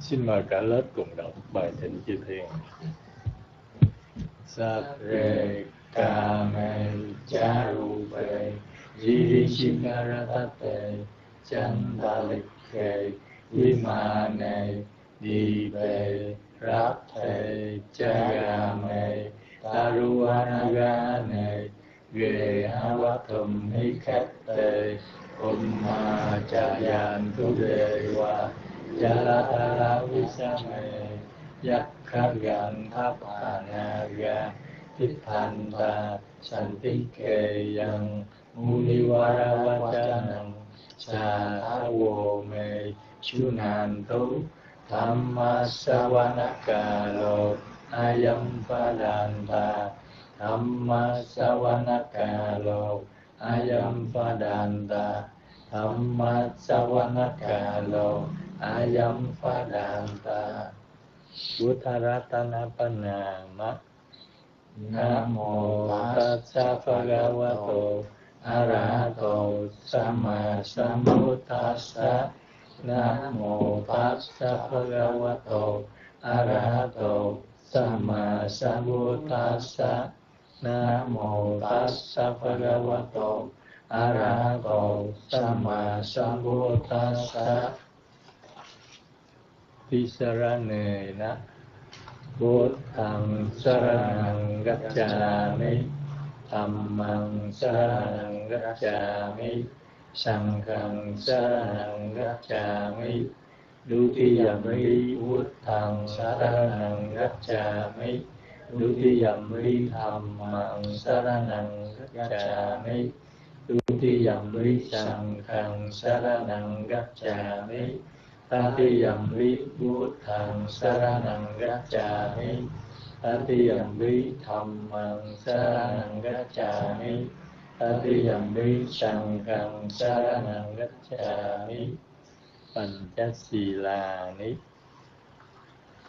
Xin mời cả lớp cùng đọc bài thỉnh chư thiền. Sapre kame charupe jirishikaratate chandalike, vimane, dive, rathe chagame taruanagane ghê havathum hikate umma chayan tu dewa jalatara visame yakhagan thapanaga Tittanta Santikeyang Muniwara Vachanam Sahawo Me Chunantu Dhamma Savanakalo Ayam Padanta Dhamma Savanakalo Ayam Padanta Dhamma Savanakalo Ayam Padanta Buddharatana Panama นะโมตัสสะภะคะวะโตอะระหะโตสัมมาสัมพุทธัสสะนะโมตัสสะภะคะวะโตอะระหะโตสัมมา ayam padanta. Uttaratana panama namo tassa bhagavato. Arahato sama sambuddhassa. Namo tassa bhagavato. Arahato sama sambuddhassa. Namo tassa bhagavato. Arahato sama sambuddhassa. สัมพุทธัสสะนะโมตัสสะภะคะวะโตอะระหะโตสัมมาสัมพุทธัสสะพิสรเนนะ Buddhang saranang gacchami Dhammang saranang gacchami Sanghang saranang gacchami Dutiyamri Buddhang saranang gacchami Dutiyamri Dhammang saranang gacchami Dutiyamri Sanghang Tatiyam vi Tatiyampi Buddhang Saranang Gacchami Tatiyampi Dhammang Saranang Gacchami. Tatiyam vi Sanghang Saranang Gacchami. Panchasilani.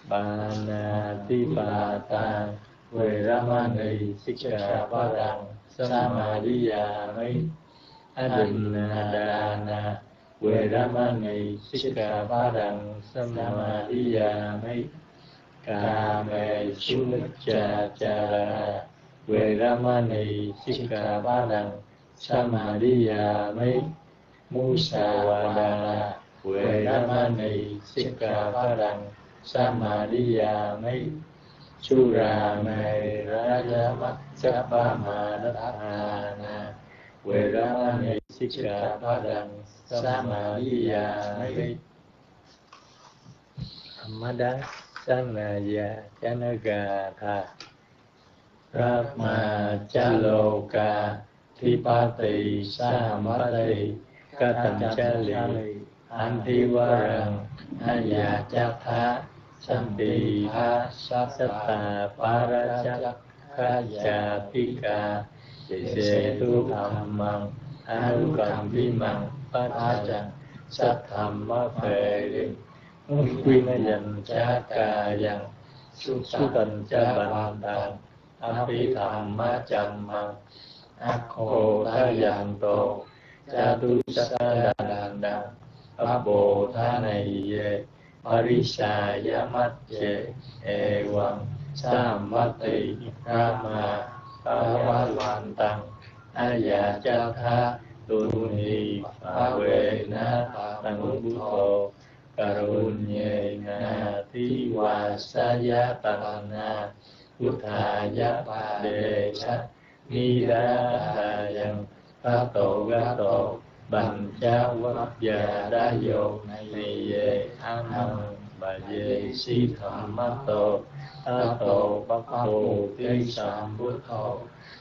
Panatipata Veramani Sikkhapadang Samadhiyami. Adinadana Vedamani Sikkhapadang Samadhiyami Kame Sunichachara Vedamani Sikkhapadang na Musawada đa ma Samadhiyami Surame Raja ba đằng Sikkhapadang Samadhiyami Amada Sanaya Chanagatha Rama Chaloka Thipati Samati Katanchali Antivarang Ayachatha Sampiha Satta Parachakkhajatika Setu Dhammang Anukamvimang ปัจจังสัทธรรมะเพริวินยัญชากายังสุสุตัญจะบันตังอภิธรรมะจัมมังอัคโคทายันโตจาตุสัตดันดังอโบทานัยเยปริชายมัจเจเอวังสามมติรามาปะวันตังอายาจาทา ตุนิภาเวนะตังบุโตกรุณเยนะทิวาสยตานาพุทธายะปะเดชะนิราธายังพระโตกะโตบัญจวัคยาได้โยในเยอันหังบาเยสิธรรมะโตตะโตปะโตติสัมพุทโธ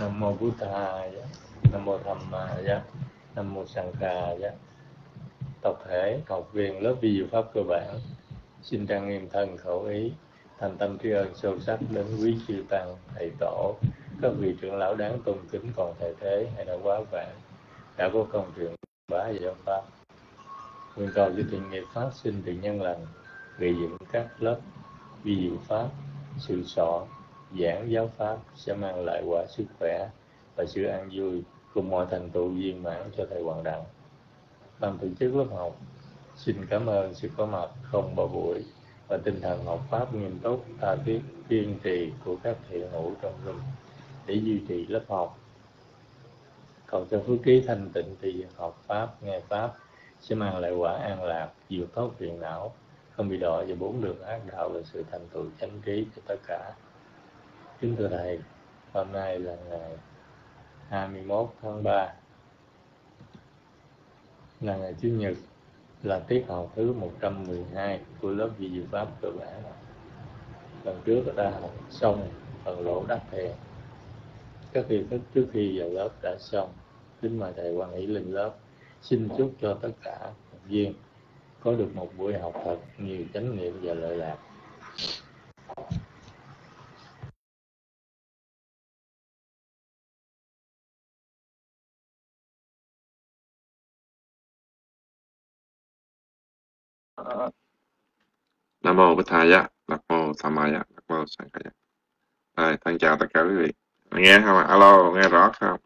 Nam mô Buddhaya Nam mô Tham Ma, Nam mô Sankhaya tập thể học viên lớp vi diệu pháp cơ bản xin trang nghiêm thân khẩu ý thành tâm tri ân sâu sắc đến quý chư tăng thầy tổ các vị trưởng lão đáng tôn kính còn thể thế hay đã quá vãng đã có công truyền bá giáo pháp. Nguyện cầu cho thiện nghiệp phát sinh từ nhân lành gây dựng các lớp vi diệu pháp sự sọ giảng giáo pháp sẽ mang lại quả sức khỏe và sự an vui cùng mọi thành tựu viên mãn cho thầy Hoàng Đặng. Ban tổ chức lớp học xin cảm ơn sự có mặt không bỏ buổi và tinh thần học pháp nghiêm túc, tha thiết, kiên trì của các thiện hữu trong rừng để duy trì lớp học. Cầu cho phước ký thanh tịnh thì học pháp, nghe pháp sẽ mang lại quả an lạc, vượt thoát phiền não, không bị đọa vào bốn đường ác đạo và sự thành tựu chánh trí cho tất cả. Kính thưa Thầy, hôm nay là ngày 21 tháng 3 là ngày Chủ nhật là tiết học thứ 112 của lớp vi diệu pháp cơ bản. Lần trước đã học xong phần lỗ đắc thèn. Các kiến thức trước khi vào lớp đã xong. Kính mời thầy quan ý lên lớp. Xin chúc cho tất cả học viên có được một buổi học thật nhiều chánh niệm và lợi lạc. Nam mô Bích Thầy Giá, Nam mô Tham Mai Giá, dạ, Nam mô Sang Khai Rồi, thân chào tất cả quý vị. Nghe không ạ? Alo, nghe rõ không?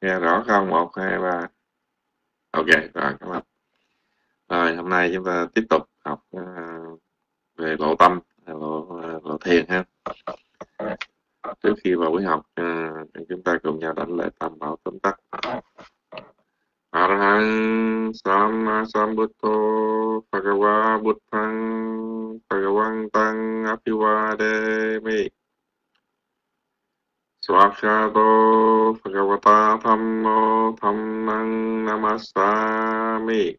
Nghe rõ không? Một, hai, ba. Ok, rồi, cảm ơn. Rồi, hôm nay chúng ta tiếp tục học ờ, về lộ tâm, lộ, ờ, lộ thiền ha. Trước khi vào buổi học, ờ, chúng ta cùng nhau đánh lễ tam bảo tóm tắt. Arahan sama sambuto pagawa butang pagawang tang abhiwademi. Swakyato bhagavata dhammo namasa namasami.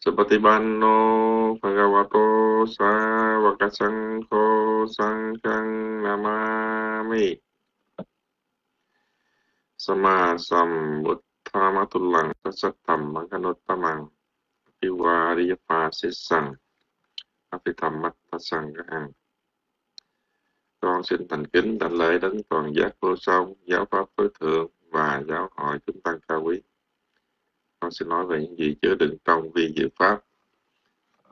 Seperti bano sa wakasang ko sangkang namami. Sama sambut ma tu lần tất sắc tầm ma ca nốt ta măng phi hoa con xin thành kính đảnh lễ đến toàn giác vô song giáo pháp tối thượng và giáo hội chúng tăng cao quý. Con xin nói về những gì chứa đựng trong vi diệu pháp.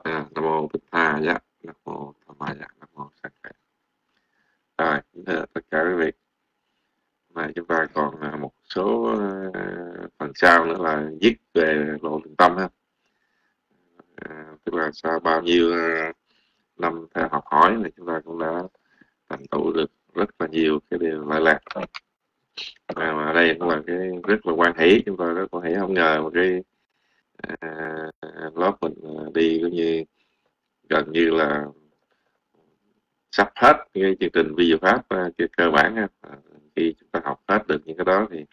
À, nam mô bích tha dạ nam mô tham ma dạ nam mô sắc dạ. Rồi tất cả quý vị mà chúng ta còn à, một số ờ, phần sau nữa là viết về lộ đường tâm ha. À, tức là sau bao nhiêu ờ, năm theo học hỏi thì chúng ta cũng đã thành tựu được rất là nhiều cái điều lợi lạc. Và mà đây cũng là cái rất là quan hỷ chúng tôi rất quan hỷ không ngờ một cái à, lớp mình à, đi cũng như gần như là sắp hết cái chương trình video pháp cơ bản ha khi chúng ta học hết được những cái đó thì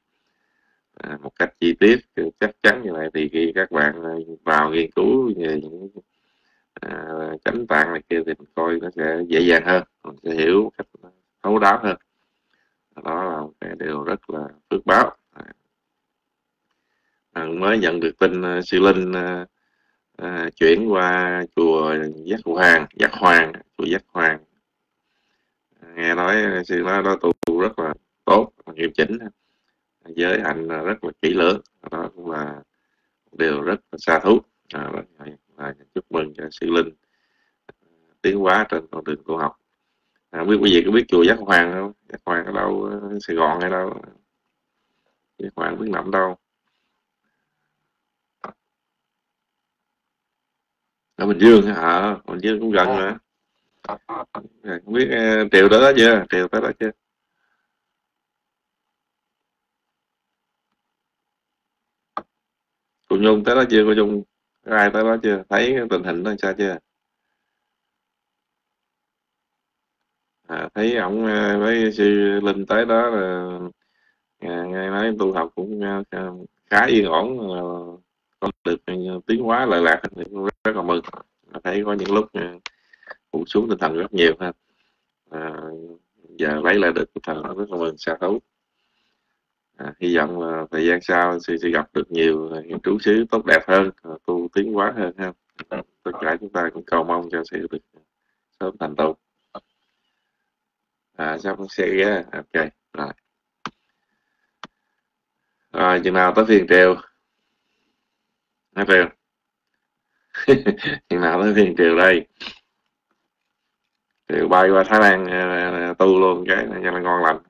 à, một cách chi tiết chắc chắn như vậy. Thì khi các bạn à, vào nghiên cứu về những à, chánh tạng này kia thì mình coi nó sẽ dễ dàng hơn mình sẽ hiểu cách thấu đáo hơn. Đó là một cái điều rất là phước báo. À, mới nhận được tin uh, sư linh uh, à, chuyển qua chùa giác hoàng giác hoàng chùa giác hoàng. Nghe nói sư nói đó tu rất là tốt nghiêm chỉnh với anh rất là kỹ lưỡng đó cũng là điều rất là xa thú. À, chúc mừng cho sư linh à, tiến hóa trên con đường tu học. À, biết quý vị có biết chùa giác hoàng không? Giác hoàng ở đâu sài gòn hay đâu? Giác hoàng biết nằm đâu? Ở bình dương hả? À, bình dương cũng gần mà không biết triều tới đó chưa? Triều tới đó chưa cô nhung tới đó chưa? Cô nhung ai tới đó chưa? Thấy tình hình nó sao chưa? À, thấy ổng à, với sư linh tới đó là à, nghe nói tu học cũng à, khá yên ổn là có được à, tiến hóa lợi lạc thì cũng rất là mừng. À, thấy có những lúc cũng xuống tinh thần rất nhiều ha. À, giờ lấy lại được tinh thần rất là mừng xa thấu à, hy vọng là thời gian sau sư sẽ gặp được nhiều những trú xứ tốt đẹp hơn tu tiến hóa hơn ha. Tất cả chúng ta cũng cầu mong cho sư được sớm thành tựu. À xe ghé ok rồi. Rồi chừng nào tới phiên triều? Nói triều? Chừng nào tới phiên triều đây? Triều bay qua thái lan tu luôn cái cho nó ngon lành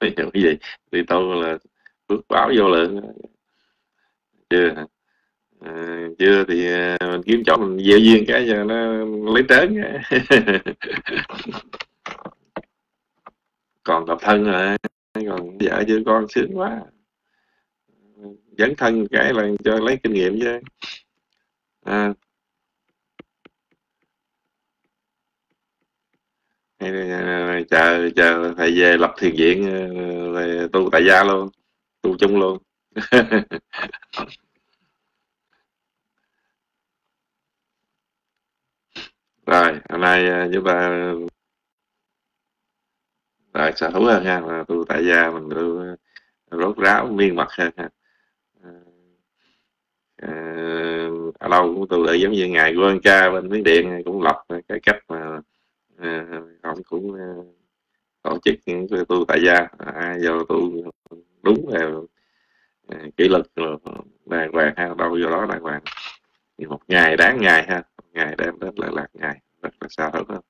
bây giờ cái gì? Thì tôi là phước báo vô lượng chưa à, chưa thì à, mình kiếm chỗ mình gieo duyên cái cho nó lấy trớn còn độc thân rồi còn vợ chưa? Con sướng quá. Dấn thân cái là cho lấy kinh nghiệm chứ. À, chờ chờ thầy về lập thiền viện ờ, tu tại gia luôn tu chung luôn. Rồi hôm nay ờ, chúng ta ờ, rồi sở hữu hơn ha tu tại gia mình tu rốt ráo miên mật hơn ha. À, lâu cũng tu lại giống như ngài quan cha bên miến điện cũng lập cái cách mà à, ông cũng à, tổ chức những cái tu tại gia. À, ai vô tu đúng là à, kỷ luật đàng hoàng ha đâu vô đó đàng hoàng. Thì một ngày đáng ngày ha một ngày đem đến là lạc ngày rất là xa hơn đó.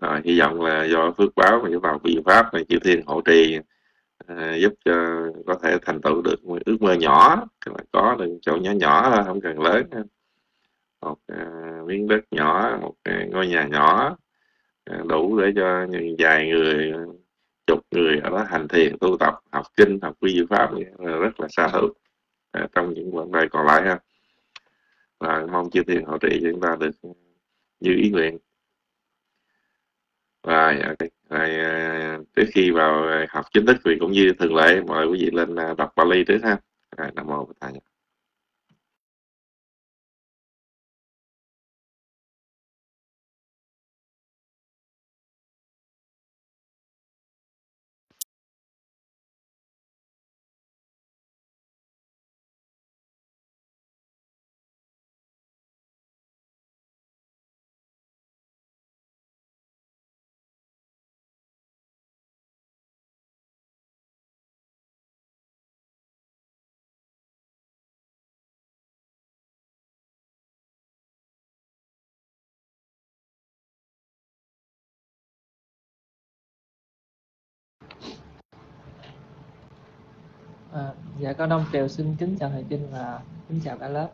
rồi hy vọng là do phước báo và vào biện pháp này chư thiên hộ trì à, giúp cho có thể thành tựu được ước mơ nhỏ. Có được chỗ nhỏ nhỏ không cần lớn một à, miếng đất nhỏ, một ngôi nhà nhỏ à, đủ để cho những vài người à, chục người ở đó hành thiền, tu tập, học kinh, học quy diệu pháp rất là xa hữu trong những vấn đề còn lại ha. Và mong chư thiên hộ trì chúng ta được như ý nguyện. Rồi okay. rồi trước khi vào học chính thức thì cũng như thường lệ, mời quý vị lên đọc Bali trước ha. Rồi, nam mô bổn thầy dạ con Đông Triều xin kính chào thầy Kinh và kính chào cả lớp.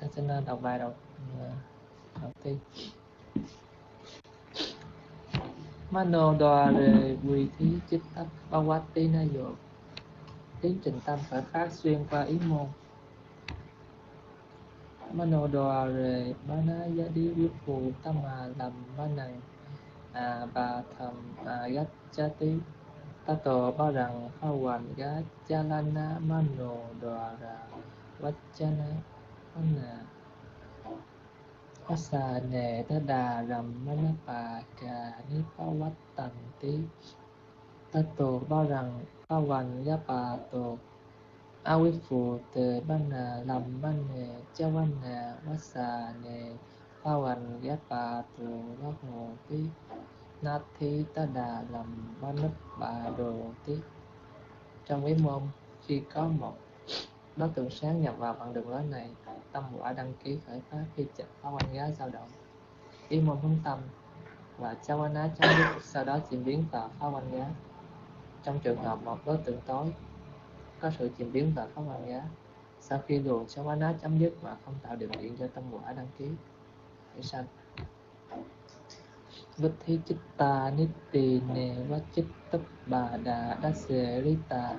Con xin ờ, đọc bài đầu ờ, đầu tiên. Mano đoà rề quỳ thí chích tắc bao quát tí na dược Tiến trình tâm phải phát xuyên qua ý môn Mano đoà rề ba na giá đi quyết phù tâm mà làm ba nàng à bà thầm à gách cha tí Tato barang hawan ga jalana mano dwara vachana ana asa nè, ta đà rầm mana pa ca ni pa wat tần tí. Tato barang hawan ga pa to awi phù tề ban nà làm ban nè, cha ban nà vasa nè hawan ga pa to lắc ngộ tí na thi ta đà làm ba bà đồ tiết trong ý môn khi có một đối tượng sáng nhập vào bằng đường lối này, tâm quả đăng ký khởi phát khi chật phá quan giá dao động. Ý môn hướng tâm và chawana chấm dứt sau đó chuyển biến vào phá quan giá. Trong trường hợp một đối tượng tối có sự chuyển biến vào phá quan giá, sau khi luồng chawana chấm dứt mà không tạo điều kiện cho tâm quả đăng ký để sanh Vithi chitta nittine vachittab bà đà đa sệ rita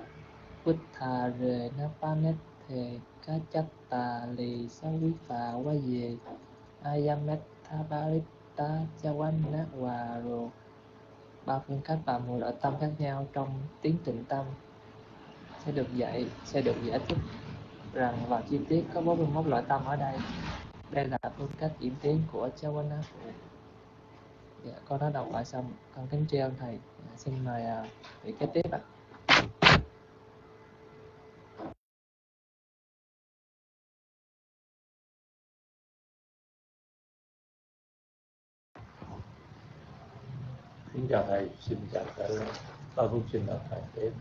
Vittha rề na pa nét thề, cá chắc tà lì sa quý phà qua về Ayamet tha ba rita cha quanh na hòa rồ. Ba phương cách và mười loại tâm khác nhau trong tiến tịnh tâm. Sẽ được dạy sẽ được giải thích rằng vào chi tiết có 41 loại tâm ở đây. Đây là phương cách diễn tiến của Chawana phụ dạ, con đã đọc bài xong. Con kính tri ân thầy. Dạ, xin mời à, vị kế tiếp ạ. Xin chào thầy xin chào cả ba phương xin đọc thầy tiếp.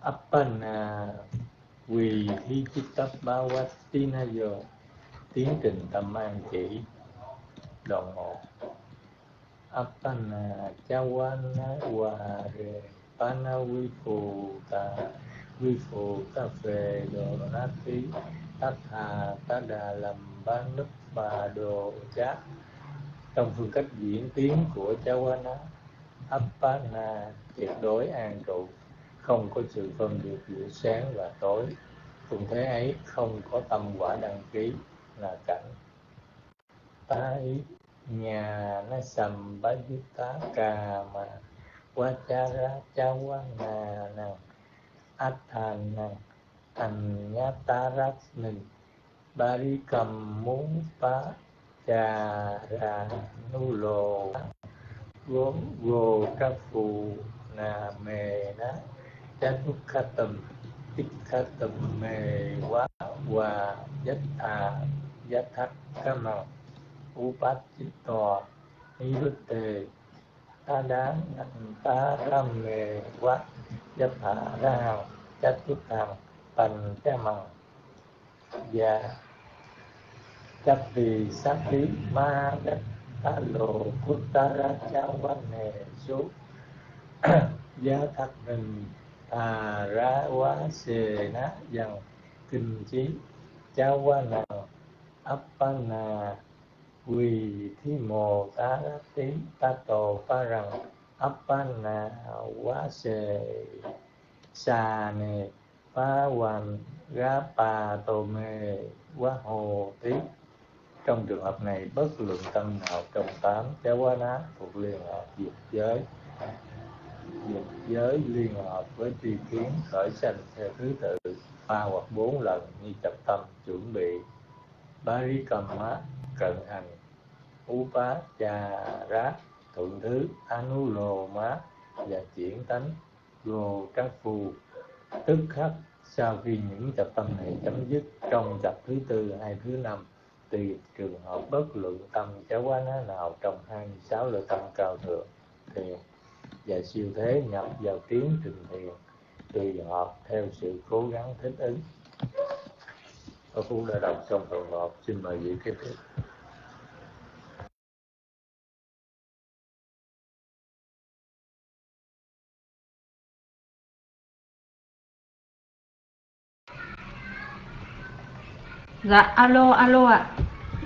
Apana Quỳ Thi Chitta Bhavastinayo Tiến trình tâm an chỉ. Đoạn 1 Appana Chawana Ware Pana vipu ta vipu ta về Đồ nát thí tát hà ta đà làm ba Banup Bà Đồ Chát Trong phương cách diễn tiến của Chawana Appana tuyệt đối an trụ. Không có sự phân biệt giữa sáng và tối. Cùng thế ấy, không có tâm quả đăng ký là cảnh. Tai nhà nó sầm bá dư tá cà mà. Qua cha ra cha qua nà nàng át thành nàng thành nhá ta rát mình ba đi cầm muốn phá trà ra nu lồ gốm gồ ca phù nà mề ná. Ca tầm mề Quá, Hòa Nhất Thà Giác Thắc Ca Măng Upat Chittò Ni Rút Tề Ta Đáng Giác Thà Ra Thành Và Chấp Vì Sát thí Ma Đất Ta Lộ Puttara Văn hệ Số Giá Thắc mình à ra quá xề ná dần kinh trí cha văn appana quỳ thi mồ tá tí ta tổ pha rằng appana quá sề xà nề pha hoàn ra pa tô mê quá hồ tí. Trong trường hợp này, bất luận tâm nào trong tám cháu quá ná thuộc liên hợp diệt giới dục giới liên hợp với tri kiến khởi sanh theo thứ tự ba hoặc bốn lần như tập tâm, chuẩn bị Parikama cận hành Upachara thuận thứ, anuloma và chuyển tánh, Gồ các phù tức khắc, sau khi những tập tâm này chấm dứt, trong tập thứ tư hay thứ năm, tùy trường hợp bất luận tâm cháu quá ná nào trong hai sáu tâm cao thượng, thì và siêu thế nhập vào tiến trình thiền, tùy hợp theo sự cố gắng thích ứng. Phật Phú đã đọc xong rồi ngọt xin mời vị kế tiếp Dạ, alo, alo ạ.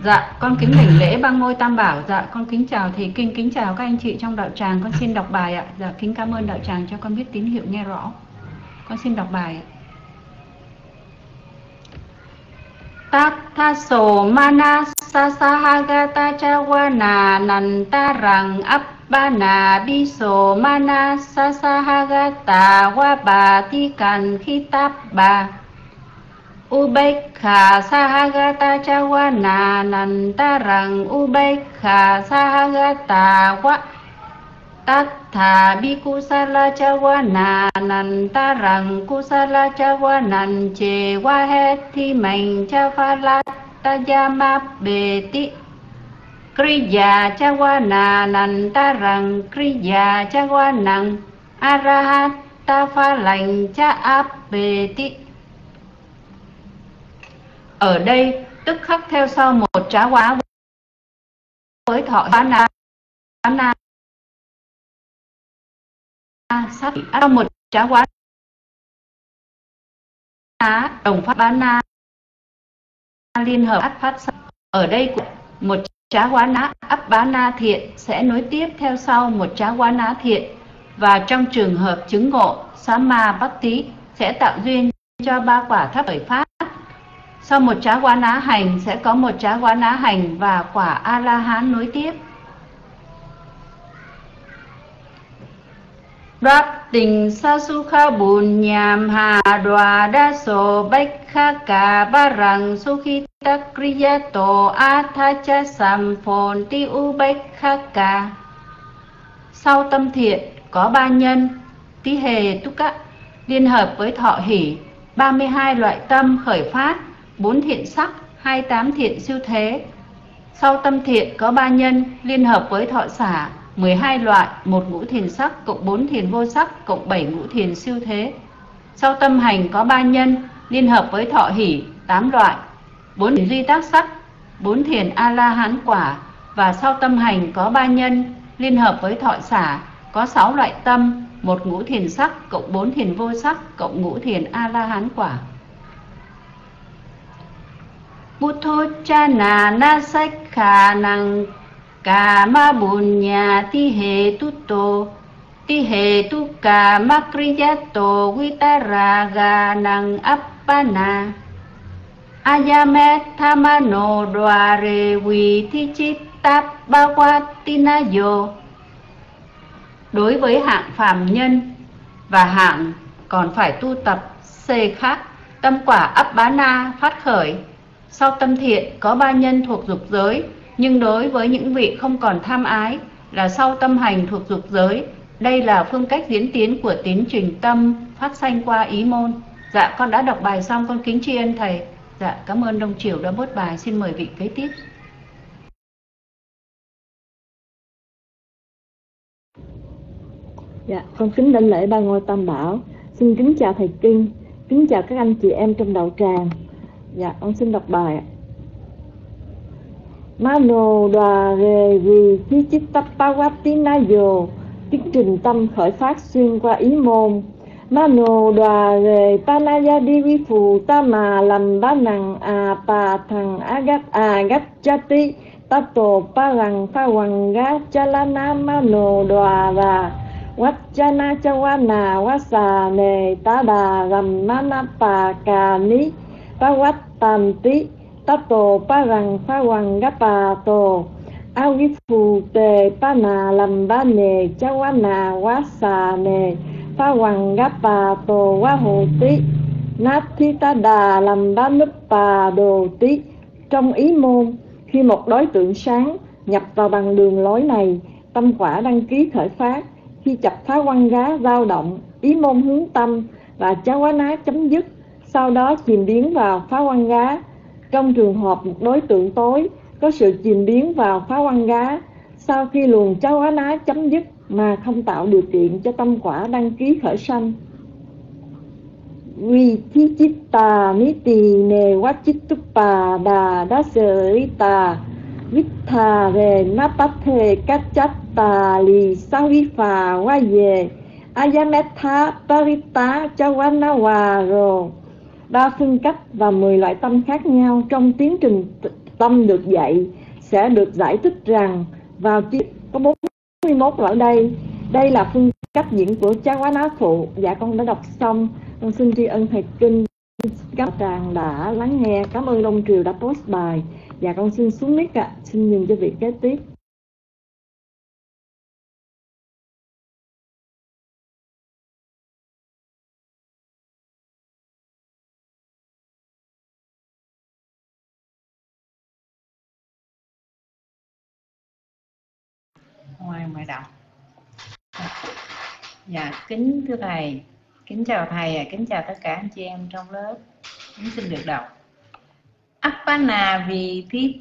Dạ, con kính đỉnh lễ băng ngôi tam bảo. Dạ, con kính chào thầy kinh, kính chào các anh chị trong đạo tràng. Con xin đọc bài ạ. Dạ, kính cảm ơn đạo tràng cho con biết tín hiệu nghe rõ. Con xin đọc bài ạ. Tatha so mana sasahagata chawana nantarang appana biso mana sasahagata wabatikan khitabba Ubekha sahagata chawana nantarang ubekha sahagata wa Tattha bikusala chawana nantarang kusala chawanan che waheti main chafalata ti Kriya chawana nantarang kriya chawanan arahat ta pha lành cha áp beti ở đây, tức khắc theo sau một trá quá với thọ phá na bá na À, sát trong một trá quá? Á, đồng phát bá na. Liên hợp át phát ở đây một trá quá ná ấp bá na thiện sẽ nối tiếp theo sau một trá quá ná thiện. Và trong trường hợp chứng ngộ ma bát tý sẽ tạo duyên cho ba quả thấp khởi phát. Sau một trá quá á hành, sẽ có một trá quá á hành và quả A-la-hán nối tiếp. Rap tình sa su kha bùn nhàm hà đoà đa sổ bách kha cả ba rằng su khi Takriyato Athacha Samphon Ti Ubekhaka Sau tâm thiện, có ba nhân. Tí hề túc các liên hợp với thọ hỷ 32 loại tâm khởi phát 4 thiện sắc 28 thiện siêu thế. Sau tâm thiện, có ba nhân liên hợp với thọ xả 12 loại, một ngũ thiền sắc cộng 4 thiền vô sắc cộng 7 ngũ thiền siêu thế. Sau tâm hành có ba nhân liên hợp với thọ hỷ 8 loại, 4 thiền duy tác sắc, 4 thiền A-la-hán quả và sau tâm hành có ba nhân liên hợp với thọ xả có 6 loại tâm, một ngũ thiền sắc cộng 4 thiền vô sắc cộng ngũ thiền A-la-hán quả. Bụt Buddho chana na sách khả năng kama bunya ti he tu to ti he tu ca ma kriyato vitaraga nang appana ayamet thamano dware vi thi chittap bhavatina đối với hạng phàm nhân và hạng còn phải tu tập xê khác tâm quả ấp bá na phát khởi. Sau tâm thiện có ba nhân thuộc dục giới, nhưng đối với những vị không còn tham ái là sau tâm hành thuộc dục giới. Đây là phương cách diễn tiến của tiến trình tâm phát sanh qua ý môn. Dạ con đã đọc bài xong con kính tri ân thầy. Dạ cảm ơn Đông Triều đã bớt bài. Xin mời vị kế tiếp. Dạ, con kính đảnh lễ ba ngôi tam bảo. Xin kính chào thầy Kinh, kính chào các anh chị em trong đạo tràng. Dạ, con xin đọc bài ạ. Mano đà rề vì chi chít tắp pa quát tí na dồ Tiết trình tâm khởi phát xuyên qua ý môn. Mano đà rề ta na ya đi vi phù ta mà làm ba năng à pa thằng agat à gắt cha ti Ta tổ pa rằng, pha hoàng gá cha la na mano đoà ra Wat cha na cha wa na wa sa nề ta đà rầm ma na pa ca ni Pa wat tam tí tato pa rằng pha hoàng gá pa to. A vi phù tề pa na làm ba nề cha wa na quá xà nề pha hoàng gá pa to quá hồ tí nát thi ta đà làm ba núp pa đồ tí trong ý môn, khi một đối tượng sáng nhập vào bằng đường lối này, tâm quả đăng ký khởi phát. Khi chập phá quan gá, dao động, ý môn hướng tâm và cháo quá ná chấm dứt. Sau đó chìm biến vào phá quan gá trong trường hợp một đối tượng tối có sự chìm biến vào phá quan gá sau khi luồng cháu á ná chấm dứt mà không tạo điều kiện cho tâm quả đăng ký khởi sanh. Vì thi chít tà ní tì nề quá chít túc bà đà đá sơ rí tà. Vít thà về nát bát thề cát chát tà lì sao vi phà qua về. Ayametha parita chawanawà rồi ba phương cách và 10 loại tâm khác nhau trong tiến trình tâm được dạy sẽ được giải thích rằng vào có 41 ở đây. Đây là phương cách diễn của cha quá ná phụ. Dạ con đã đọc xong. Con xin tri ân thầy kinh. Các tràng đã lắng nghe. Cảm ơn long triều đã post bài. Dạ con xin xuống mic ạ. Xin nhìn cho vị kế tiếp. Mời đọc dạ kính thưa thầy, kính chào thầy kính chào tất cả anh chị em trong lớp. Kính xin được đọc. Appana vì thiết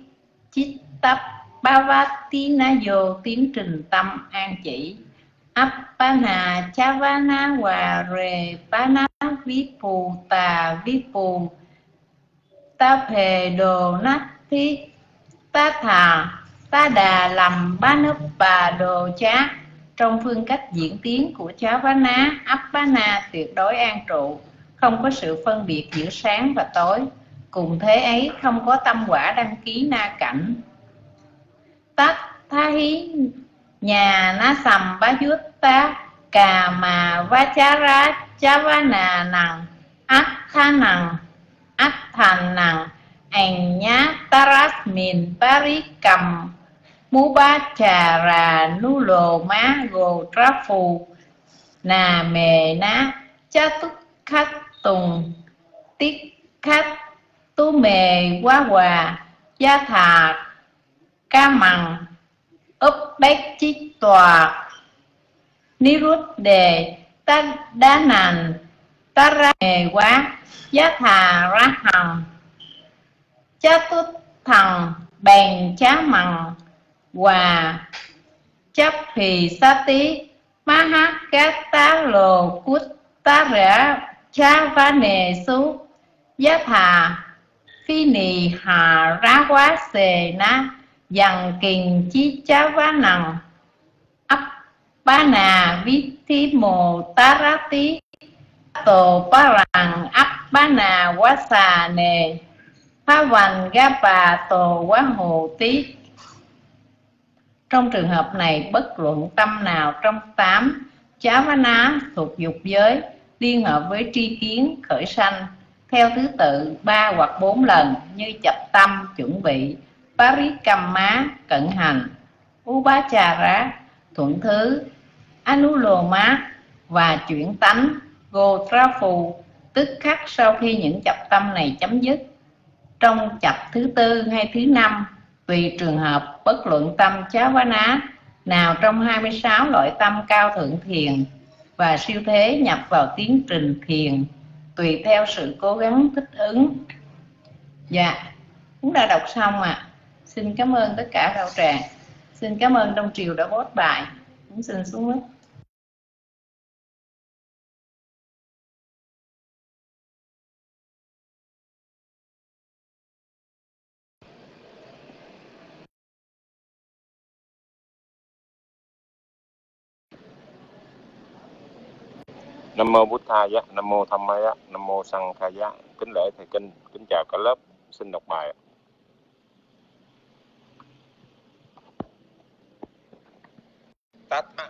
chít tắp Bhavati vô tiến trình tâm an chỉ. Appana Chavana Hòa Rề Pana Vipu Tà Vipu. Ta Phề Đồ Nát Thiết Ta Thà ta đà lầm, ba nấp bà đồ chá. Trong phương cách diễn tiến của chá vá ná ấp bá na tuyệt đối an trụ, không có sự phân biệt giữa sáng và tối. Cùng thế ấy, không có tâm quả đăng ký na cảnh. Tát tha hí, nhà na sầm, bá dút ta cà mà va chá ra chá vá nà nằng ác tha nằng ác thành nằng ảnh nhá taras min paris cầm mú ba trà rà nú lồ má gồ trá phù nà mề ná chá túc khách tùng tiết khách tú mề quá hòa gia thà ca mằng úp bách chí tòa ni rút đề ta đá nành ta ra mề quá giá thà ra hằng cha tút thằng bèn chá mằng hòa, chấp thì sát tí ma hát cát tá lồ cút tá rẽ cha va nề su giá thà, phi nì hà ra quá xề na dần kình chi cha vá nằng, ấp ba nà vi thi mồ tá rá tí, tổ ba rằng ấp ba nà quá xà nề, phá vành ga bà tổ quá hồ tí trong trường hợp này, bất luận tâm nào trong tám chá vá ná thuộc dục giới liên hợp với tri kiến, khởi sanh, theo thứ tự ba hoặc bốn lần như chập tâm, chuẩn bị má cận hành Upachara thuận thứ Anuloma và chuyển tánh Gotrafu tức khắc sau khi những chập tâm này chấm dứt. Trong chập thứ tư hay thứ năm tùy trường hợp bất luận tâm chá vá ná, nào trong 26 loại tâm cao thượng thiền và siêu thế nhập vào tiến trình thiền, tùy theo sự cố gắng, thích ứng. Dạ cũng đã đọc xong ạ. À. xin cảm ơn tất cả đạo tràng. Xin cảm ơn đông triều đã bốt bài. Cũng xin xuống nước. Nam mô Bụt Thaya, Nam mô Tham Maya, Nam mô Sang Khaya. Kính lễ thầy kinh, kính chào cả lớp. Xin đọc bài. Tatha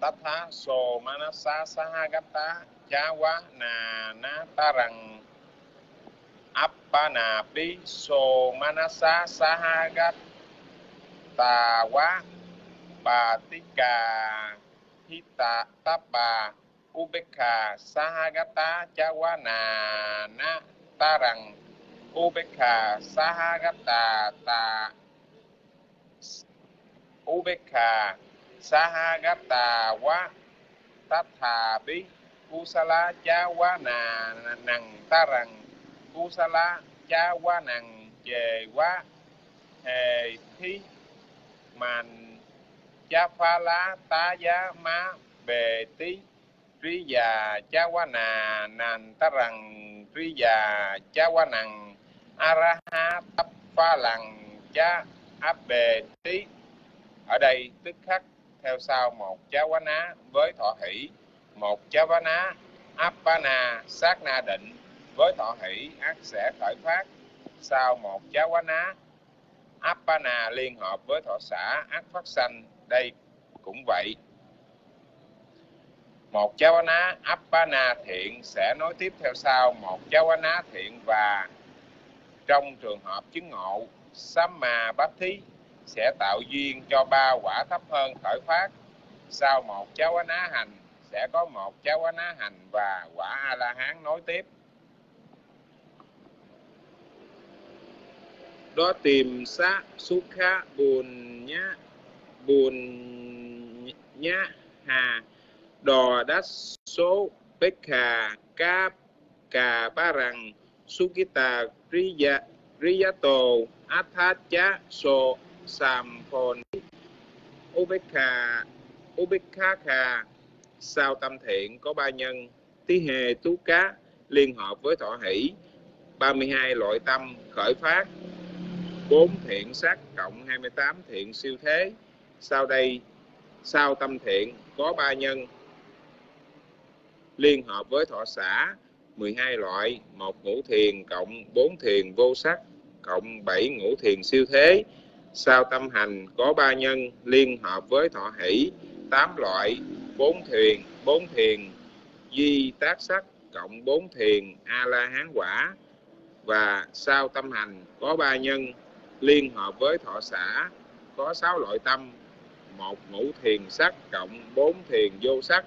Tatha so manasa sahagata jawa na na tarang appana pi so manasa sahagat tawa batika hita tapa ubekha, sahagata Jawana na, tarang. Ubekha, sahagata, ta, ubekha, sahagata, wa, Tathabi, kusala Jawana Nang, tarang. Kusala, chawanang về quá hề thi màn cha pha lá tá giá má bề tí truy già cha quá nà nàn ta rằng truy già cha quá nằng a ra ha pha lằng cha áp bề tí ở đây tức khắc theo sau một cha quá ná với thọ hỷ, một cha quá ná áp ba na sát na định với thọ hỷ ác sẽ khởi phát, sau một cha quá ná Appana liên hợp với thọ xã ác phát sanh đây cũng vậy. Một chawana appana thiện sẽ nối tiếp theo sau. Một chawana thiện và trong trường hợp chứng ngộ, samma bát thí sẽ tạo duyên cho ba quả thấp hơn khởi phát. Sau một chawana hành, sẽ có một chawana hành và quả a la hán nối tiếp. Đó tìm sát sukha buồn nhá Bùn nhá. Hà. Đò đát số. Bích hà. Ca. Cà ba rằng. Sukita riya, riyato. Athacha. So. Sam phồn ubekha ubekha kha. Sao tâm thiện. Có ba nhân. Tí hề tú cá. Liên hợp với thọ hỷ. 32 loại tâm khởi phát. 4 thiện sắc cộng. 28 thiện siêu thế sau đây, sau tâm thiện, có ba nhân. Liên hợp với thọ xã 12 loại, một ngũ thiền cộng 4 thiền vô sắc, cộng 7 ngũ thiền siêu thế. Sau tâm hành, có ba nhân, liên hợp với thọ hỷ 8 loại 4 thiền 4 thiền, di tác sắc cộng 4 thiền a la hán quả. Và sau tâm hành, có ba nhân, liên hợp với thọ xã có 6 loại tâm một, ngũ thiền sắc cộng bốn thiền vô sắc.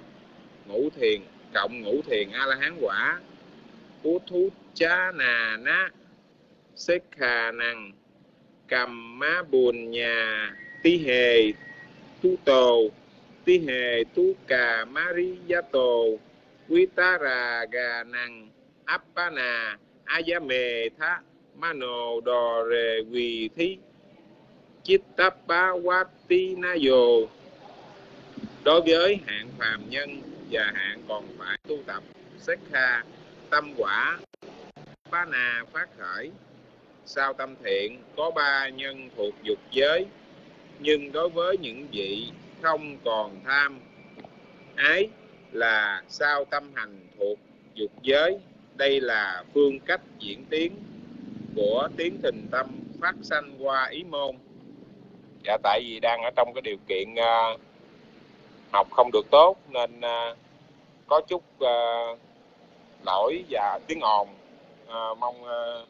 Ngũ thiền cộng ngũ thiền a la hán quả. Cú thú cha nà ná Xích khà năng Cầm má buồn nhà, Tí hề Tu tồ, Tí hề tu cà má ri gia tồ. Quý ta rà gà năng Appana Ayame tha Mano đò rề quỳ thí. Chittapawatinayo Đối với hạng phàm nhân và hạng còn phải tu tập Sekha tâm quả, ba na phát khởi. Sau tâm thiện, có ba nhân thuộc dục giới, Nhưng đối với những vị không còn tham Ái là sao tâm hành thuộc dục giới. Đây là phương cách diễn tiến của tiến trình tâm phát sanh qua ý môn dạ tại vì đang ở trong cái điều kiện uh, học không được tốt nên uh, có chút uh, lỗi và tiếng ồn uh, mong uh,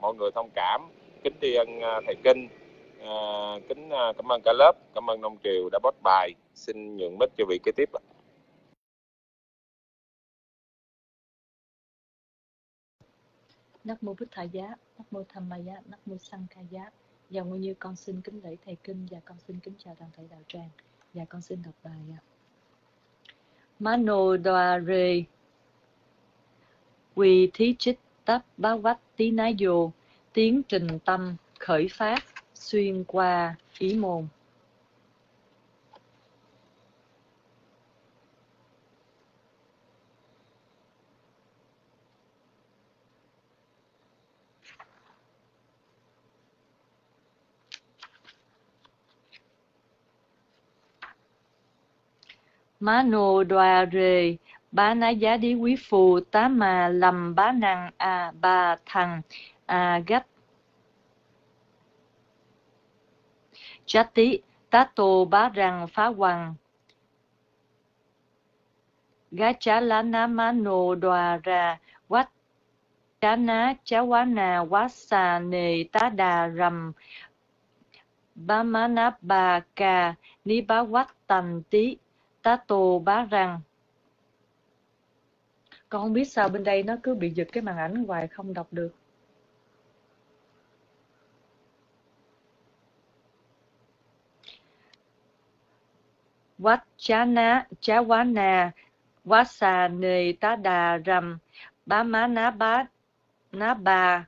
mọi người thông cảm kính tri ân uh, thầy kinh uh, kính uh, cảm ơn cả lớp cảm ơn nông triều đã bót bài xin nhường mic cho vị kế tiếp ạ. Nắc mô Bích Thà Giá, Nắc mô Tham Ma Giá, Nắc mô Sang ca Giá. Và nguyên như, con xin kính lễ thầy kinh và con xin kính chào toàn thể đạo tràng và con xin đọc bài ạ. Mano đoa rê Quỳ thí chích tắp bá vách tí ná vô, Tiến trình tâm khởi phát, xuyên qua ý môn. Mano đoà rề bá ná giá đi quý phù tá mà lầm bá năng a bà thằng, a gách. Chát tí tá tô bá răng phá hoàng. Gá chá lá ná má nô đoà ra quát chá ná, chá quá nà, quá xà nề, tá đà rầm. Bá má ná bà cà, ní bá quát tành tí tá tô bá rằng con không biết sao bên đây nó cứ bị giật cái màn ảnh hoài không đọc được. Vachana Chawana Vasane Tada Ram Bamana bá má ná ná bà,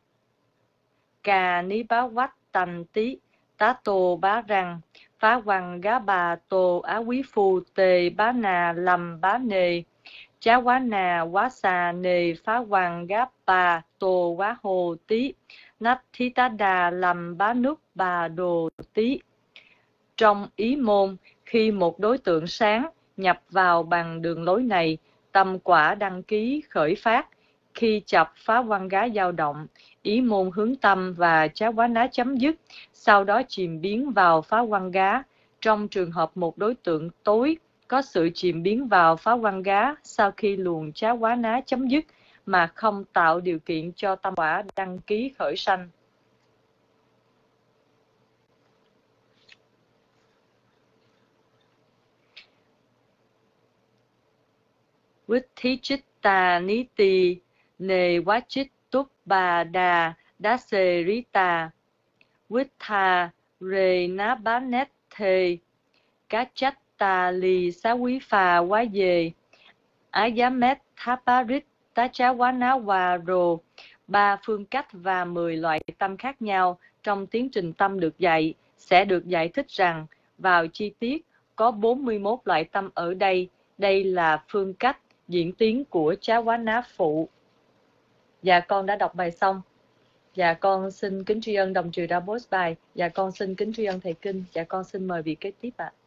cà ní bá quách tành tí, tá tô bá rằng phá hoàng gá bà tô á quý phù tề bá nà lầm bá nề, chá quá nà quá xà nề phá hoàng gá bà tô quá hồ tí, nách thi tá đà lầm bá nước bà đồ tí. Trong ý môn, khi một đối tượng sáng nhập vào bằng đường lối này, tâm quả đăng ký khởi phát. Khi chập phá văn gá dao động, ý môn hướng tâm và chá quá ná chấm dứt, sau đó chìm biến vào phá quan gá. Trong trường hợp một đối tượng tối có sự chìm biến vào phá quan gá sau khi luồng chá quá ná chấm dứt mà không tạo điều kiện cho tâm quả đăng ký khởi sanh. Vitthichitta Niti Nề Túc Bà Đà Đá Xê Rí Tà Vittha Rê Ná Bá Nét Thê Cá Chách Tà Lì Xá Quý Phà Quá Dề Á Giá Mét Thá Bá Rít, Tá Chá Quá Ná Hòa Rồ ba phương cách và 10 loại tâm khác nhau, trong tiến trình tâm được dạy, sẽ được giải thích rằng, vào chi tiết, có 41 loại tâm ở đây. Đây là phương cách diễn tiến của chá quá ná phụ. Dạ con đã đọc bài xong. Dạ con xin kính tri ân, đồng trừ đã post bài. Dạ con xin kính tri ân thầy kinh. Dạ con xin mời vị kế tiếp ạ. À.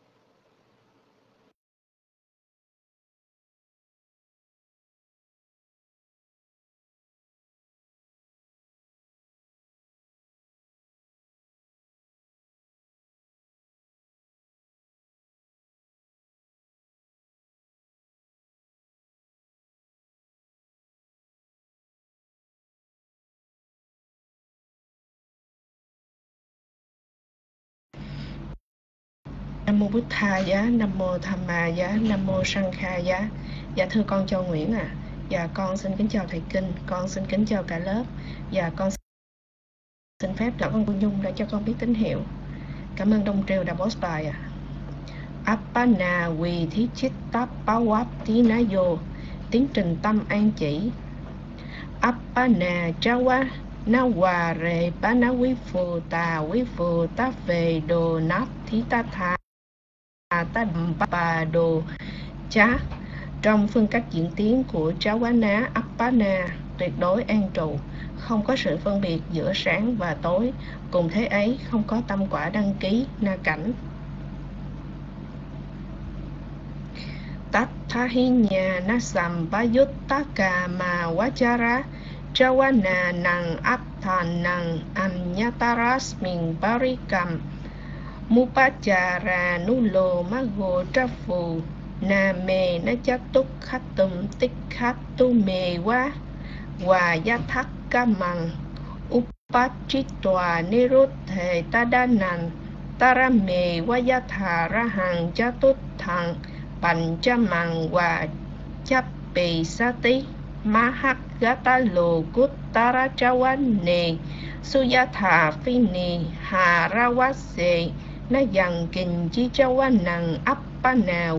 Nam mô Bút Tha giá, Nam mô Tham Ma giá, Nam mô Sang Kha giá. Dạ thưa con Châu Nguyễn à, Dạ con xin kính chào thầy Kinh, con xin kính chào cả lớp. Dạ con xin phép lão con Quân Nhung đã cho con biết tín hiệu. Cảm ơn Đông Triều đã post bài ạ. À. Appana Quỳ Thí Chít Táp Báo quáp Tí Ná Vô Tiến trình tâm an chỉ Appana Chawa Na Hòa Rệ Bá Na Quý Phù Tà Quý Phù Tá Về Đồ Nát Thí Ta Tha Ta Bà Đồ Chá trong phương cách diễn tiến của cháo quá ná Appana tuyệt đối an trụ, không có sự phân biệt giữa sáng và tối, cùng thế ấy không có tâm quả đăng ký, na cảnh. Tattahinya nasam bayuttaka ma wajara jawana nang attanang anyatarasmin barikam mupachara nulo mago trafu na me na cha túc khát tum tích khát tu mê quá hòa gia thắc ca mằng upachitwa niruddhe tadanan, tarame vayatha rahang cha túc thằng bành cha mằng hòa chấp bì sa tí ma hắc gata lô cút tara chawan nề suyatha phi nề hà ra nó dần kình chi chawan nằng áp pa nào.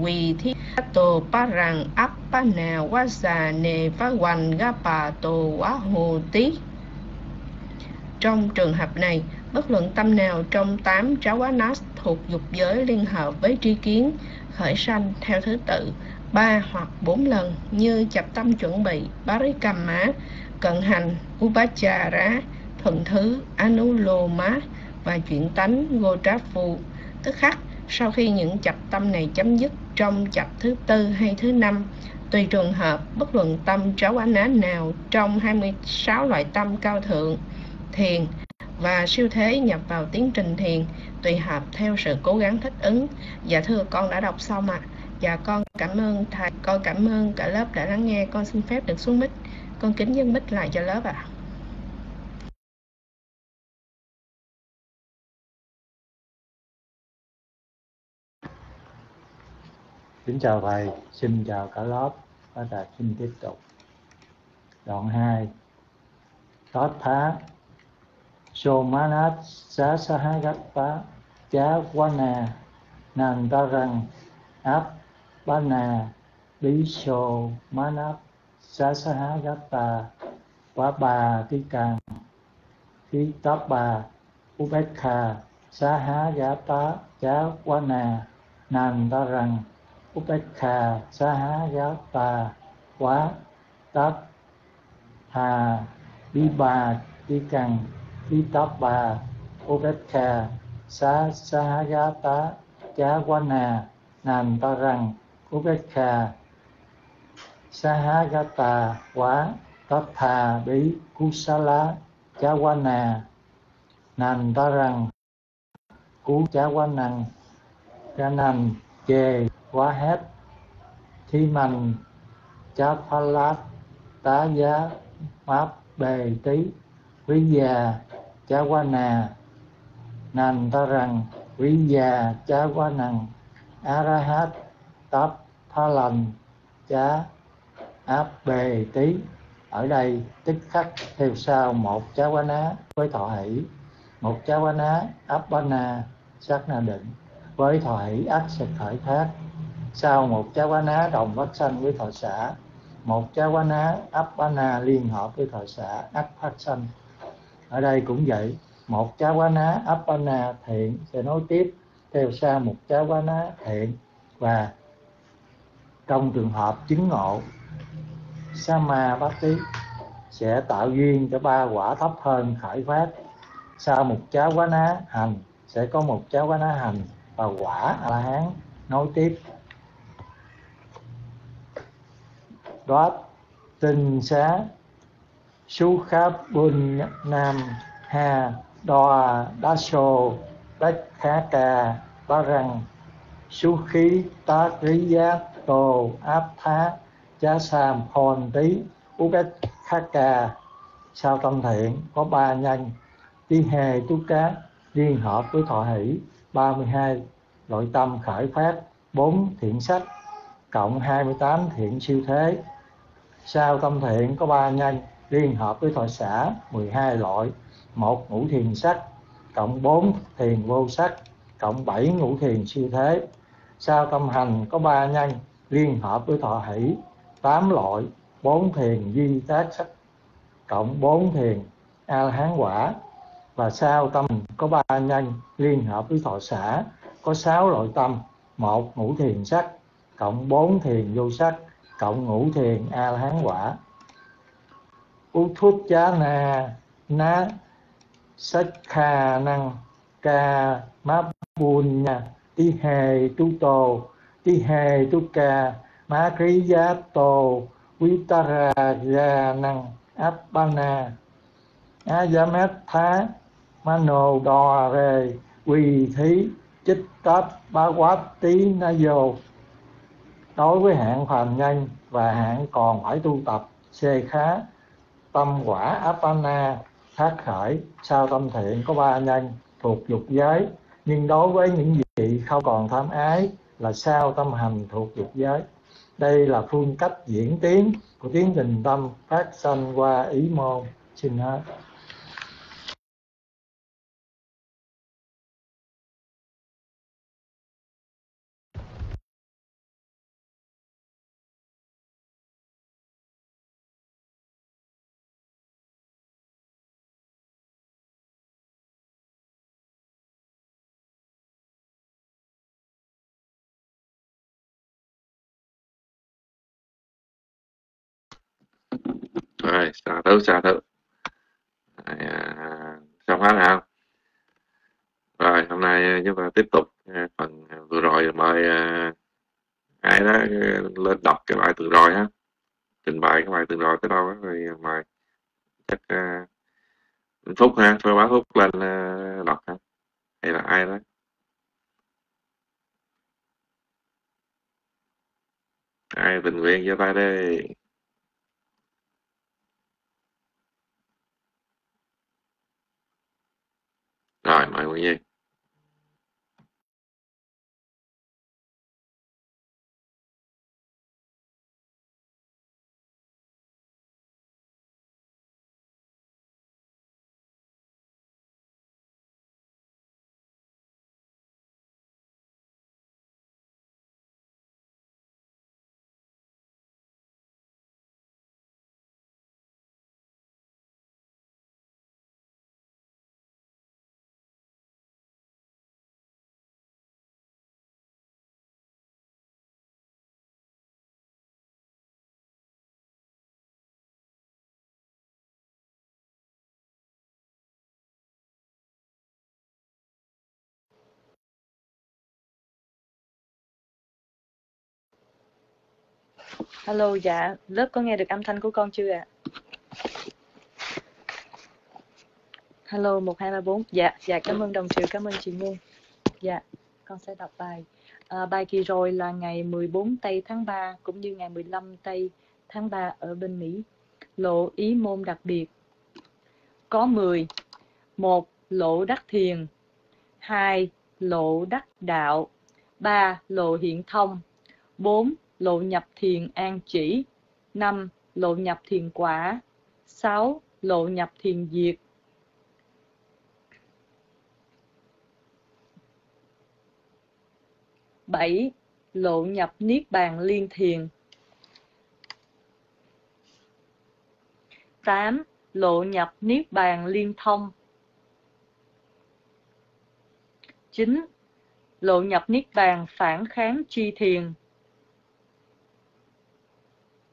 Quỳ thi tổ pa rằng áp pa nào, quá già nề phá hoành ga bà tổ quá hồ tí trong trường hợp này, bất luận tâm nào trong tám chawanas thuộc dục giới liên hợp với tri kiến, khởi sanh theo thứ tự, ba hoặc bốn lần như chập tâm chuẩn bị parikama cận hành upachara thuận thứ anuloma và chuyển tánh gotrafu tức khắc, sau khi những chập tâm này chấm dứt trong chập thứ tư hay thứ năm, tùy trường hợp bất luận tâm tráo á nào trong 26 loại tâm cao thượng, thiền và siêu thế nhập vào tiến trình thiền, tùy hợp theo sự cố gắng thích ứng dạ thưa, con đã đọc xong ạ à. dạ con cảm ơn thầy, con cảm ơn cả lớp đã lắng nghe con xin phép được xuống mic con kính dân mic lại cho lớp ạ à. Kính chào thầy, xin chào cả lớp. Và thầy xin tiếp tục. Đoạn 2. Tát thá Somanat Nàng ta Nandarang Áp bá nà. Bana Bisho Manat Sasahagata Quá bà tí càng. Tí tóc bà. Ubekha Nàng ta Nandarang Upekha Sahagata Quá Tát Hà bi bà Đi càng bà Upekha Sa Sahayata Chawana Nantarang Upekha Sahagata Quá tát hà bi Kusala Chawana Nantarang Cú Chawanang Chanan Chê Quá hết. Thi Mạnh Cha Phalat Tá Giá, Máp, Bề Tí Quý già, cha qua nà. Nàn ta rằng, quý già, cha qua nằng arahat táp tha lành, cha áp, bề tí ở đây tích khắc, theo sau, một chá quá ná, với thọ hỷ. Một chá quá ná, áp ba na sát na định, với thọ hỷ ác sẽ khởi phát sau một chá quá ná đồng phát sanh với thọ xã một chá quá ná áp ba na liên hợp với thọ xã áp phát sanh. Ở đây cũng vậy, một chá quá ná appana thiện sẽ nối tiếp theo sau một chá quá ná thiện và trong trường hợp chứng ngộ, sa ma bát tí sẽ tạo duyên cho ba quả thấp hơn khởi phát. Sau một chá quá ná hành, sẽ có một chá quá ná hành và quả a la hán nối tiếp. Đoát, tinh xá su kháp bun, nam hà đoà đá sô đất khá cà ba rằng su khí, tá rí giác tô áp thá, chá sam hòn tí u bét khá cà. Sao tâm thiện có ba nhân đi hề chú cá, liên hợp với thọ hỷ 32 nội tâm khởi phát, bốn thiện sách cộng 28 thiện siêu thế. Sao tâm thiện có ba nhân liên hợp với thọ xã 12 loại. Một ngũ thiền sắc, cộng 4 thiền vô sắc, cộng 7 ngũ thiền siêu thế. Sao tâm hành có ba nhân liên hợp với thọ hỷ 8 loại 4 thiền duy tác sắc, cộng 4 thiền a la hán quả. Và sao tâm có ba nhân liên hợp với thọ xã có 6 loại tâm, một ngũ thiền sắc cộng bốn thiền vô sắc, cộng ngũ thiền a la hán quả. U thuốc chá na, ná, sách kha năng, ca, má bùn nha ti hề tu tô ti hề tu ca, má krí giá tô, quý ta ra ga năng, áp ba na. A giá mét thá ma nô đò rê quỳ thí, chích tát ba quát tí na vô đối với hạng phàm nhân và hạng còn phải tu tập xê khá, tâm quả apana phát khởi, sao tâm thiện có ba nhân, thuộc dục giới. Nhưng đối với những vị không còn tham ái là sao tâm hành thuộc dục giới. Đây là phương cách diễn tiến của tiến trình tâm phát sanh qua ý môn. Xin hết. Xả thử xả thử. À, xong hết hả? Rồi hôm nay chúng ta tiếp tục à, phần vừa rồi mời à, ai đó à, lên đọc cái bài từ rồi ha. Trình bày cái bài từ rồi tới đâu đó rồi mời chắc uh, phúc ha thôi báo phúc lên uh, đọc ha. Hay là ai đó? Ai tình nguyện cho ta đây rồi mời Nguyễn Nhi Hello, dạ, lớp có nghe được âm thanh của con chưa ạ? Hello, 1234. Dạ, dạ, cảm ơn đồng sự, cảm ơn chị Nguyên. Dạ, con sẽ đọc bài. À, bài kỳ rồi là ngày 14 tây tháng 3 cũng như ngày 15 tây tháng 3 ở bên Mỹ. Lộ ý môn đặc biệt. Có 10. 1. Lộ đắc thiền. 2. Lộ đắc đạo. 3. Lộ hiện thông. 4 lộ nhập thiền an chỉ 5. Lộ nhập thiền quả 6. Lộ nhập thiền diệt bảy, Lộ nhập Niết Bàn Liên Thiền 8. Lộ nhập Niết Bàn Liên Thông 9. Lộ nhập Niết Bàn Phản Kháng Chi Thiền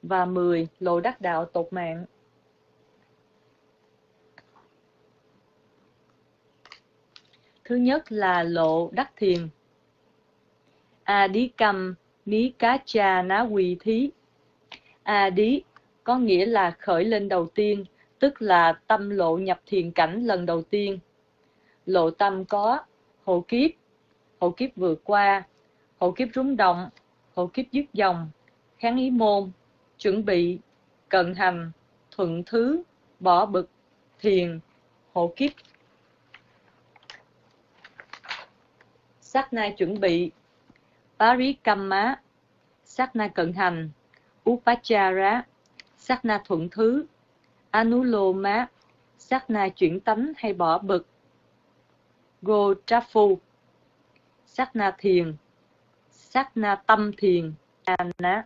và 10. Lộ đắc đạo tột mạng Thứ nhất là lộ đắc thiền. A đí cầm ní cá cha ná quỳ thí. A đí có nghĩa là khởi lên đầu tiên, tức là tâm lộ nhập thiền cảnh lần đầu tiên. Lộ tâm có hộ kiếp, hộ kiếp vượt qua, hộ kiếp rúng động, hộ kiếp dứt dòng, kháng ý môn, chuẩn bị, cận hành, thuận thứ, bỏ bực, thiền, hộ kiếp. Sát na chuẩn bị, Parikamma, sát na cận hành upachara sát na thuận thứ anuloma sát na chuyển tánh hay bỏ bực gotrafu sát na thiền sát na tâm thiền ana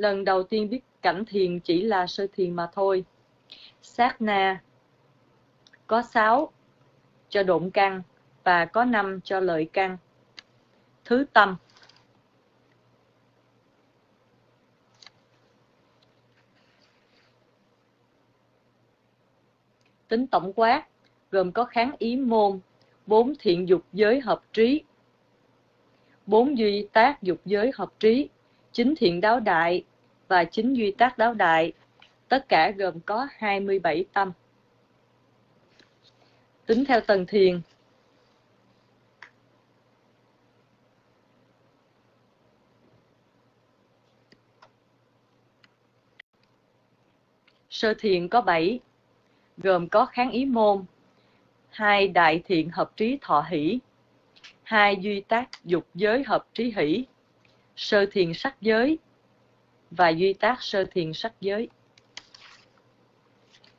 lần đầu tiên biết cảnh thiền chỉ là sơ thiền mà thôi. Sát na, có sáu cho độn căn và có năm cho lợi căn. Thứ tâm. Tính tổng quát, gồm có kháng ý môn, bốn thiện dục giới hợp trí, bốn duy tác dục giới hợp trí, chín thiện đáo đại và chính duy tác đáo đại, tất cả gồm có 27 tâm. Tính theo tầng thiền, sơ thiền có 7 gồm có kháng ý môn, hai đại thiện hợp trí thọ hỷ, hai duy tác dục giới hợp trí hỷ, sơ thiền sắc giới và duy tác sơ thiền sắc giới.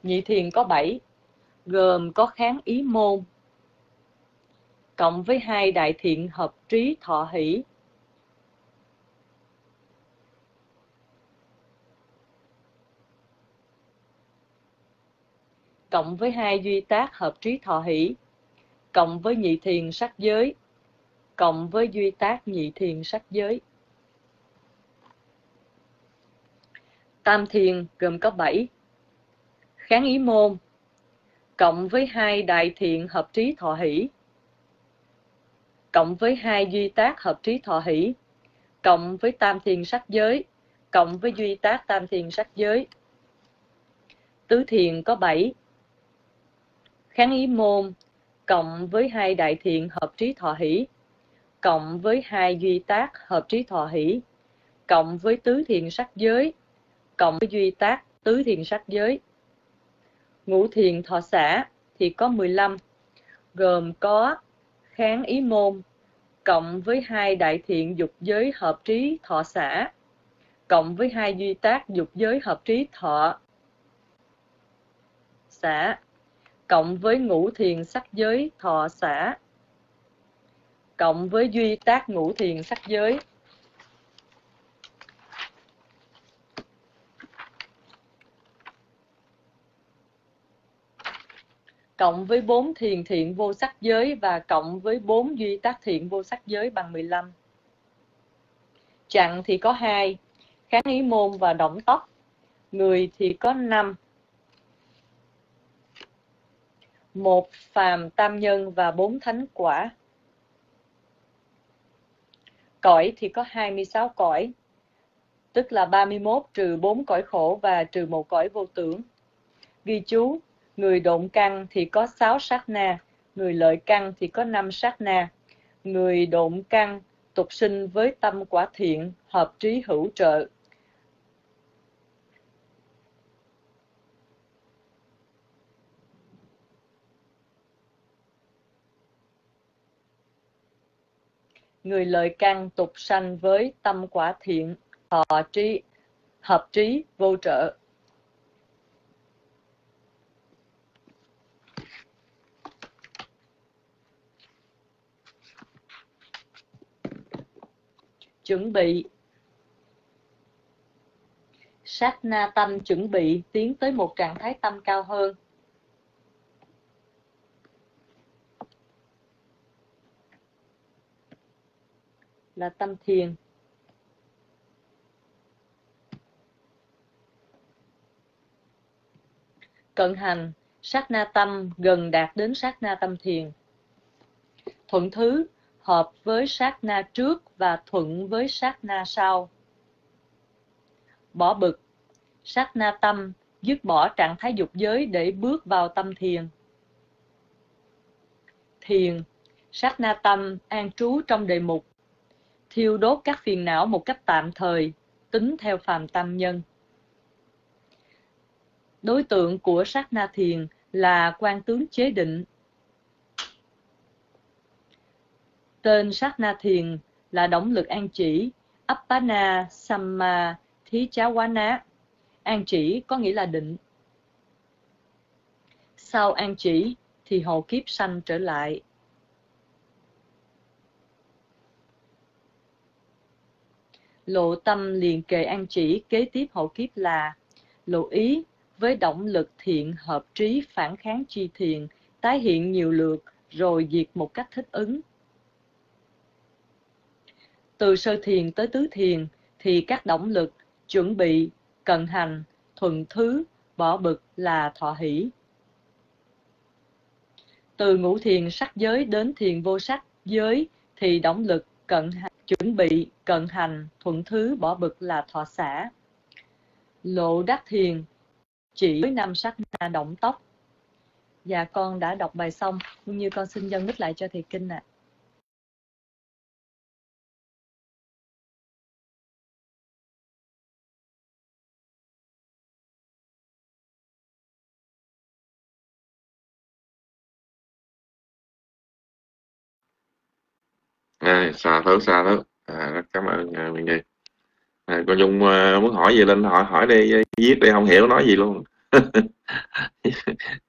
Nhị thiền có 7 gồm có kháng ý môn, cộng với hai đại thiện hợp trí thọ hỷ. Cộng với hai duy tác hợp trí thọ hỷ, cộng với nhị thiền sắc giới, cộng với duy tác nhị thiền sắc giới. Tam thiền gồm có 7 kháng ý môn, cộng với hai đại thiện hợp trí thọ hỷ. Cộng với hai duy tác hợp trí thọ hỷ, cộng với tam thiền sắc giới, cộng với duy tác tam thiền sắc giới. Tứ thiền có 7 kháng ý môn, cộng với hai đại thiện hợp trí thọ hỷ, cộng với hai duy tác hợp trí thọ hỷ, cộng với tứ thiền sắc giới cộng với duy tác tứ thiền sắc giới. Ngũ thiền thọ xã thì có 15 gồm có kháng ý môn cộng với hai đại thiện dục giới hợp trí thọ xã cộng với hai duy tác dục giới hợp trí thọ xã cộng với ngũ thiền sắc giới thọ xã cộng với duy tác ngũ thiền sắc giới cộng với 4 thiền thiện vô sắc giới và cộng với 4 duy tác thiện vô sắc giới bằng 15. Chặn thì có 2, kháng ý môn và động tóc. Người thì có 5. một phàm tam nhân và bốn thánh quả. Cõi thì có 26 cõi, tức là 31 trừ 4 cõi khổ và trừ một cõi vô tưởng. Ghi chú, người độn căn thì có 6 sát na, người lợi căn thì có 5 sát na. Người độn căn tục sinh với tâm quả thiện, hợp trí hữu trợ. Người lợi căn tục sanh với tâm quả thiện, họ trí, hợp trí, vô trợ. Chuẩn bị. Sát na tâm chuẩn bị, tiến tới một trạng thái tâm cao hơn. Là tâm thiền. Cận hành, sát na tâm gần đạt đến sát na tâm thiền. Thuận thứ hợp với sát na trước và thuận với sát na sau. Bỏ bực, sát na tâm dứt bỏ trạng thái dục giới để bước vào tâm thiền. Thiền, sát na tâm an trú trong đề mục, thiêu đốt các phiền não một cách tạm thời, tính theo phàm tâm nhân. Đối tượng của sát na thiền là quan tướng chế định. Tên sát na thiền là động lực an chỉ, Appana Samma Thí Chá Quá Ná. An chỉ có nghĩa là định. Sau an chỉ thì hộ kiếp sanh trở lại. Lộ tâm liền kề an chỉ kế tiếp hộ kiếp là lộ ý với động lực thiện hợp trí phản kháng chi thiền, tái hiện nhiều lượt rồi diệt một cách thích ứng. Từ sơ thiền tới tứ thiền thì các động lực chuẩn bị, cận hành, thuận thứ, bỏ bực là thọ hỷ. Từ ngũ thiền sắc giới đến thiền vô sắc giới thì động lực cận hành, chuẩn bị, cận hành, thuận thứ, bỏ bực là thọ xả. Lộ đắc thiền chỉ với năm sắc na động tóc. Dạ con đã đọc bài xong, như con xin dân mít lại cho thầy Kinh ạ. À. À, xa thứ xa thứ à, rất cảm ơn à, Nguyên Đi à, cô Nhung à, muốn hỏi gì lên hỏi hỏi đi à, viết đi không hiểu nói gì luôn.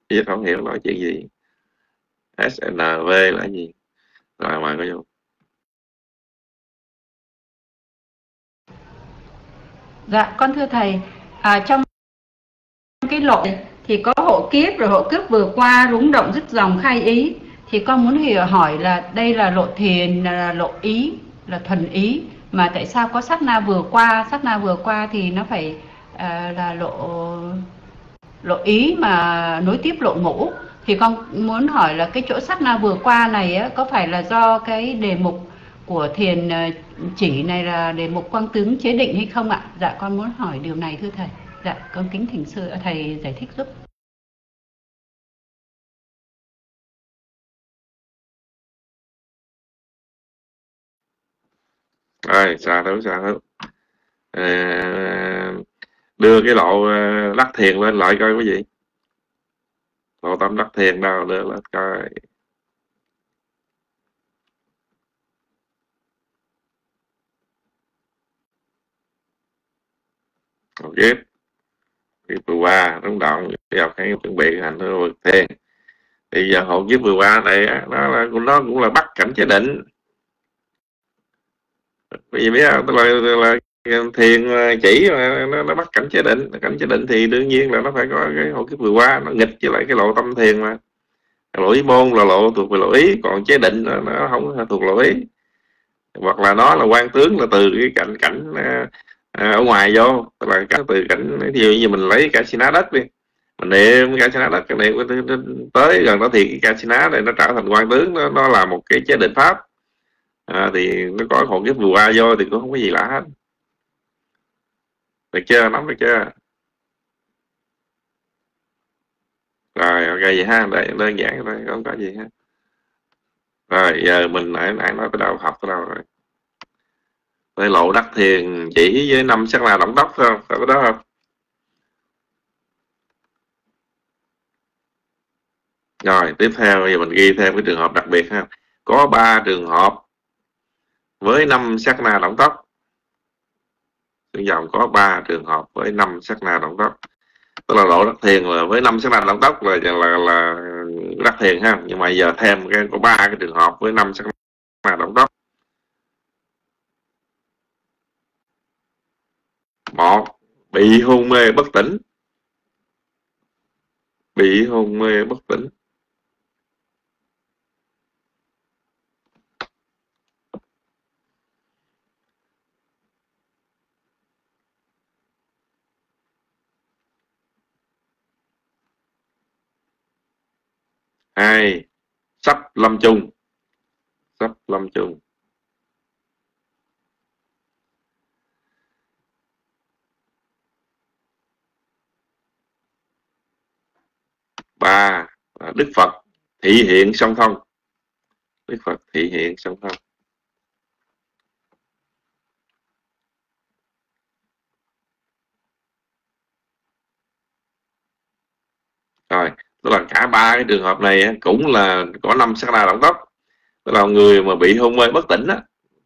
Viết không hiểu nói chuyện gì. SNV là gì? Rồi mời cô Nhung. Dạ con thưa thầy à, trong cái lộ thì có hộ kiếp rồi hộ kiếp vừa qua rúng động dứt dòng khai ý thì con muốn hiểu hỏi là đây là lộ thiền là lộ ý là thuần ý mà tại sao có sát na vừa qua sát na vừa qua thì nó phải à, là lộ lộ ý mà nối tiếp lộ ngũ thì con muốn hỏi là cái chỗ sát na vừa qua này á, có phải là do cái đề mục của thiền à, chỉ này là đề mục quang tướng chế định hay không ạ? Dạ con muốn hỏi điều này thưa thầy. Dạ con kính thỉnh sư thầy giải thích giúp. Rồi xà thử xà thử. À, đưa cái lộ đắc ờ, thiền lên lại coi cái gì. Lộ tâm đắc thiền nào đưa lên coi. Ghép kiếp vừa qua rung động vào cái chuẩn bị hành hương vượt thiền. Thì giờ hộ kiếp vừa qua này nó là nó cũng là bắt cảnh chế định vì biết không? Tức là, là thiền ờ, chỉ mà nó, nó bắt cảnh chế định. Cảnh chế định thì đương nhiên là nó phải có cái hồi kiếp vừa qua nó nghịch với lại cái lộ tâm thiền mà. Lộ ý môn là lộ thuộc về lộ ý còn chế định nó, nó không thuộc lộ ý. Hoặc là nó là quan tướng là từ cái cảnh cảnh à, ở ngoài vô. Tức là cái từ cảnh ví dụ như mình lấy cả sina đất đi. Mình niệm cả sina đất cái niệm tới gần đó thì cái cả sina này nó trở thành quan tướng nó, nó là một cái chế định pháp à, thì nó có hồn kiếp vừa qua vô thì cũng không có gì lạ hết. Được chưa? Nắm được chưa? Rồi ok vậy ha. Đây đơn giản thôi không có gì hết. Rồi giờ mình nãy nãy nói tới đâu học tới đâu rồi. Đây lộ đắc thiền chỉ với năm sắc là động đốc không phải có đó không? Rồi tiếp theo giờ mình ghi thêm cái trường hợp đặc biệt ha. Có ba trường hợp với năm sát na động tóc. Tương dòng có ba trường hợp với năm sát na động tóc. Tức là độ đắc thiền là với năm sát na động tóc là là là đắc thiền ha. Nhưng mà giờ thêm cái, có ba cái trường hợp với năm sát na động tóc. Một, bị hôn mê bất tỉnh. Bị hôn mê bất tỉnh. hai sắp lâm chung. Sắp lâm chung. Ba đức phật thị hiện song thông đức phật thị hiện song thông rồi tức là cả ba cái trường hợp này cũng là có năm sát na động tóc tức là người mà bị hôn mê bất tỉnh á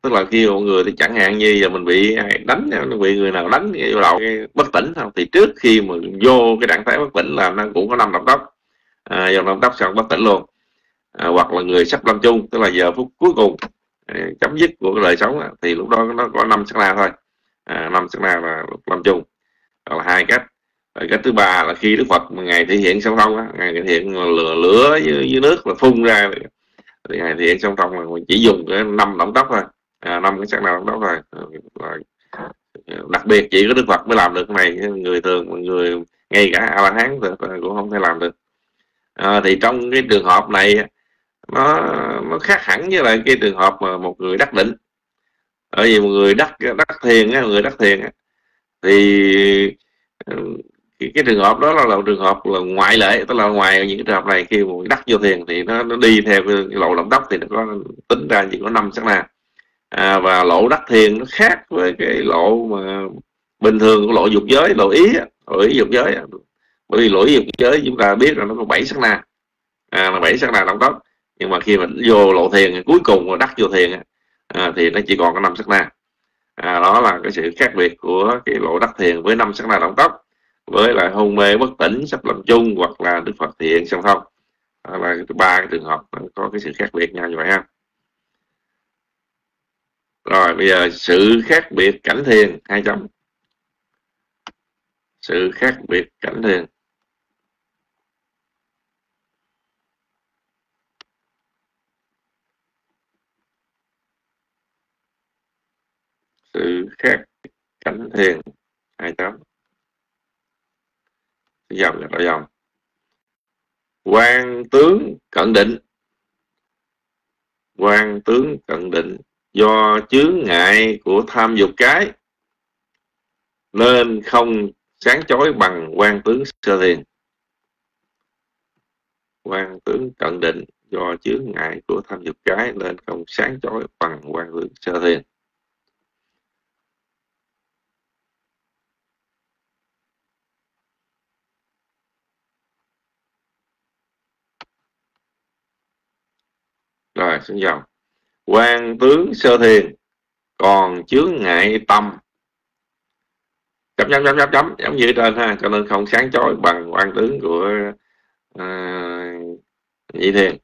tức là khi một người thì chẳng hạn như giờ mình bị đánh bị người nào đánh vô đầu bất tỉnh không thì trước khi mà vô cái trạng thái bất tỉnh là nó cũng có năm động tóc à, dòng động tóc xong bất tỉnh luôn. À, hoặc là người sắp lâm chung tức là giờ phút cuối cùng à, chấm dứt của cái đời sống thì lúc đó nó có năm sát na thôi. À, năm sát na là lâm chung. Là hai cách rồi cách thứ ba là khi đức phật ngày thể hiện song thông á ngày thể hiện lửa lửa dưới, dưới nước là phun ra thì ngày thể hiện song thông là mình chỉ dùng cái năm động tóc thôi à, năm cái sắc nào động tóc thôi. À, đặc biệt chỉ có đức phật mới làm được cái này người thường người ngay cả a la hán cũng không thể làm được. À, thì trong cái trường hợp này nó nó khác hẳn với lại cái trường hợp mà một người đắc định. Bởi vì một người đắc đắc thiền á người đắc thiền á, thì cái, cái trường hợp đó là, là trường hợp là ngoại lệ tức là ngoài những cái trường hợp này khi một đắc vô thiền thì nó, nó đi theo cái, lộ động tóc thì nó có tính ra chỉ có năm sắc na à, và lộ đắc thiền nó khác với cái lộ mà bình thường của lộ dục giới lộ ý lộ ý dục giới bởi vì lộ ý dục giới chúng ta biết là nó có bảy sắc na à, là bảy sắc na động tóc nhưng mà khi mình vô lộ thiền cuối cùng mà đắc vô thiền à, thì nó chỉ còn có năm sắc na à, đó là cái sự khác biệt của cái lộ đắc thiền với năm sắc na động tốc với lại hôn mê bất tỉnh, sắp làm chung hoặc là đức phật thiện song thông đó là ba cái trường hợp có cái sự khác biệt nhau như vậy ha. Rồi, bây giờ sự khác biệt cảnh thiền, hai chấm. Sự khác biệt cảnh thiền. Sự khác cảnh thiền, hai chấm dòng là dòng. Quan tướng cận định. Quan tướng cận định. Do chướng ngại của tham dục cái, nên không sáng chói bằng quan tướng sơ thiền quan tướng cận định, do chướng ngại của tham dục cái, nên không sáng chói bằng quan tướng sơ thiền rồi xin chào. Quan tướng sơ thiền còn chướng ngại tâm. Chấm chấm chấm chấm chấm giống như trên ha cho nên không sáng chói bằng quan tướng của uh, nhị thiền.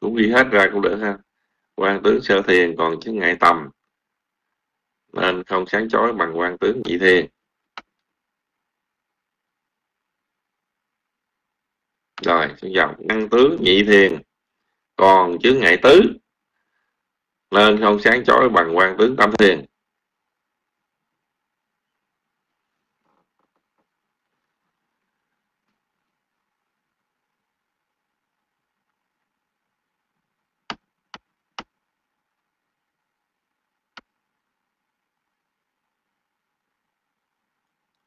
Cũng ghi hết ra cũng được ha quan tướng sơ thiền còn chứng ngại tầm, nên không sáng chói bằng quan tướng nhị thiền. Rồi xin dòng năng tướng nhị thiền còn chướng ngại tứ, nên không sáng chói bằng quan tướng tam thiền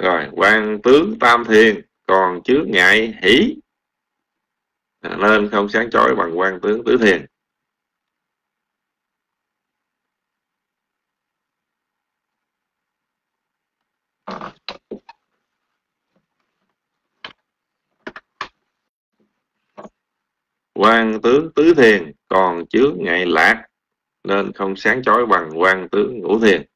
rồi quan tướng tam thiền, còn chướng ngại hỷ. À, nên không sáng chói bằng quan tướng tứ thiền. Quan tướng tứ thiền, còn chướng ngại lạc, nên không sáng chói bằng quan tướng ngũ thiền.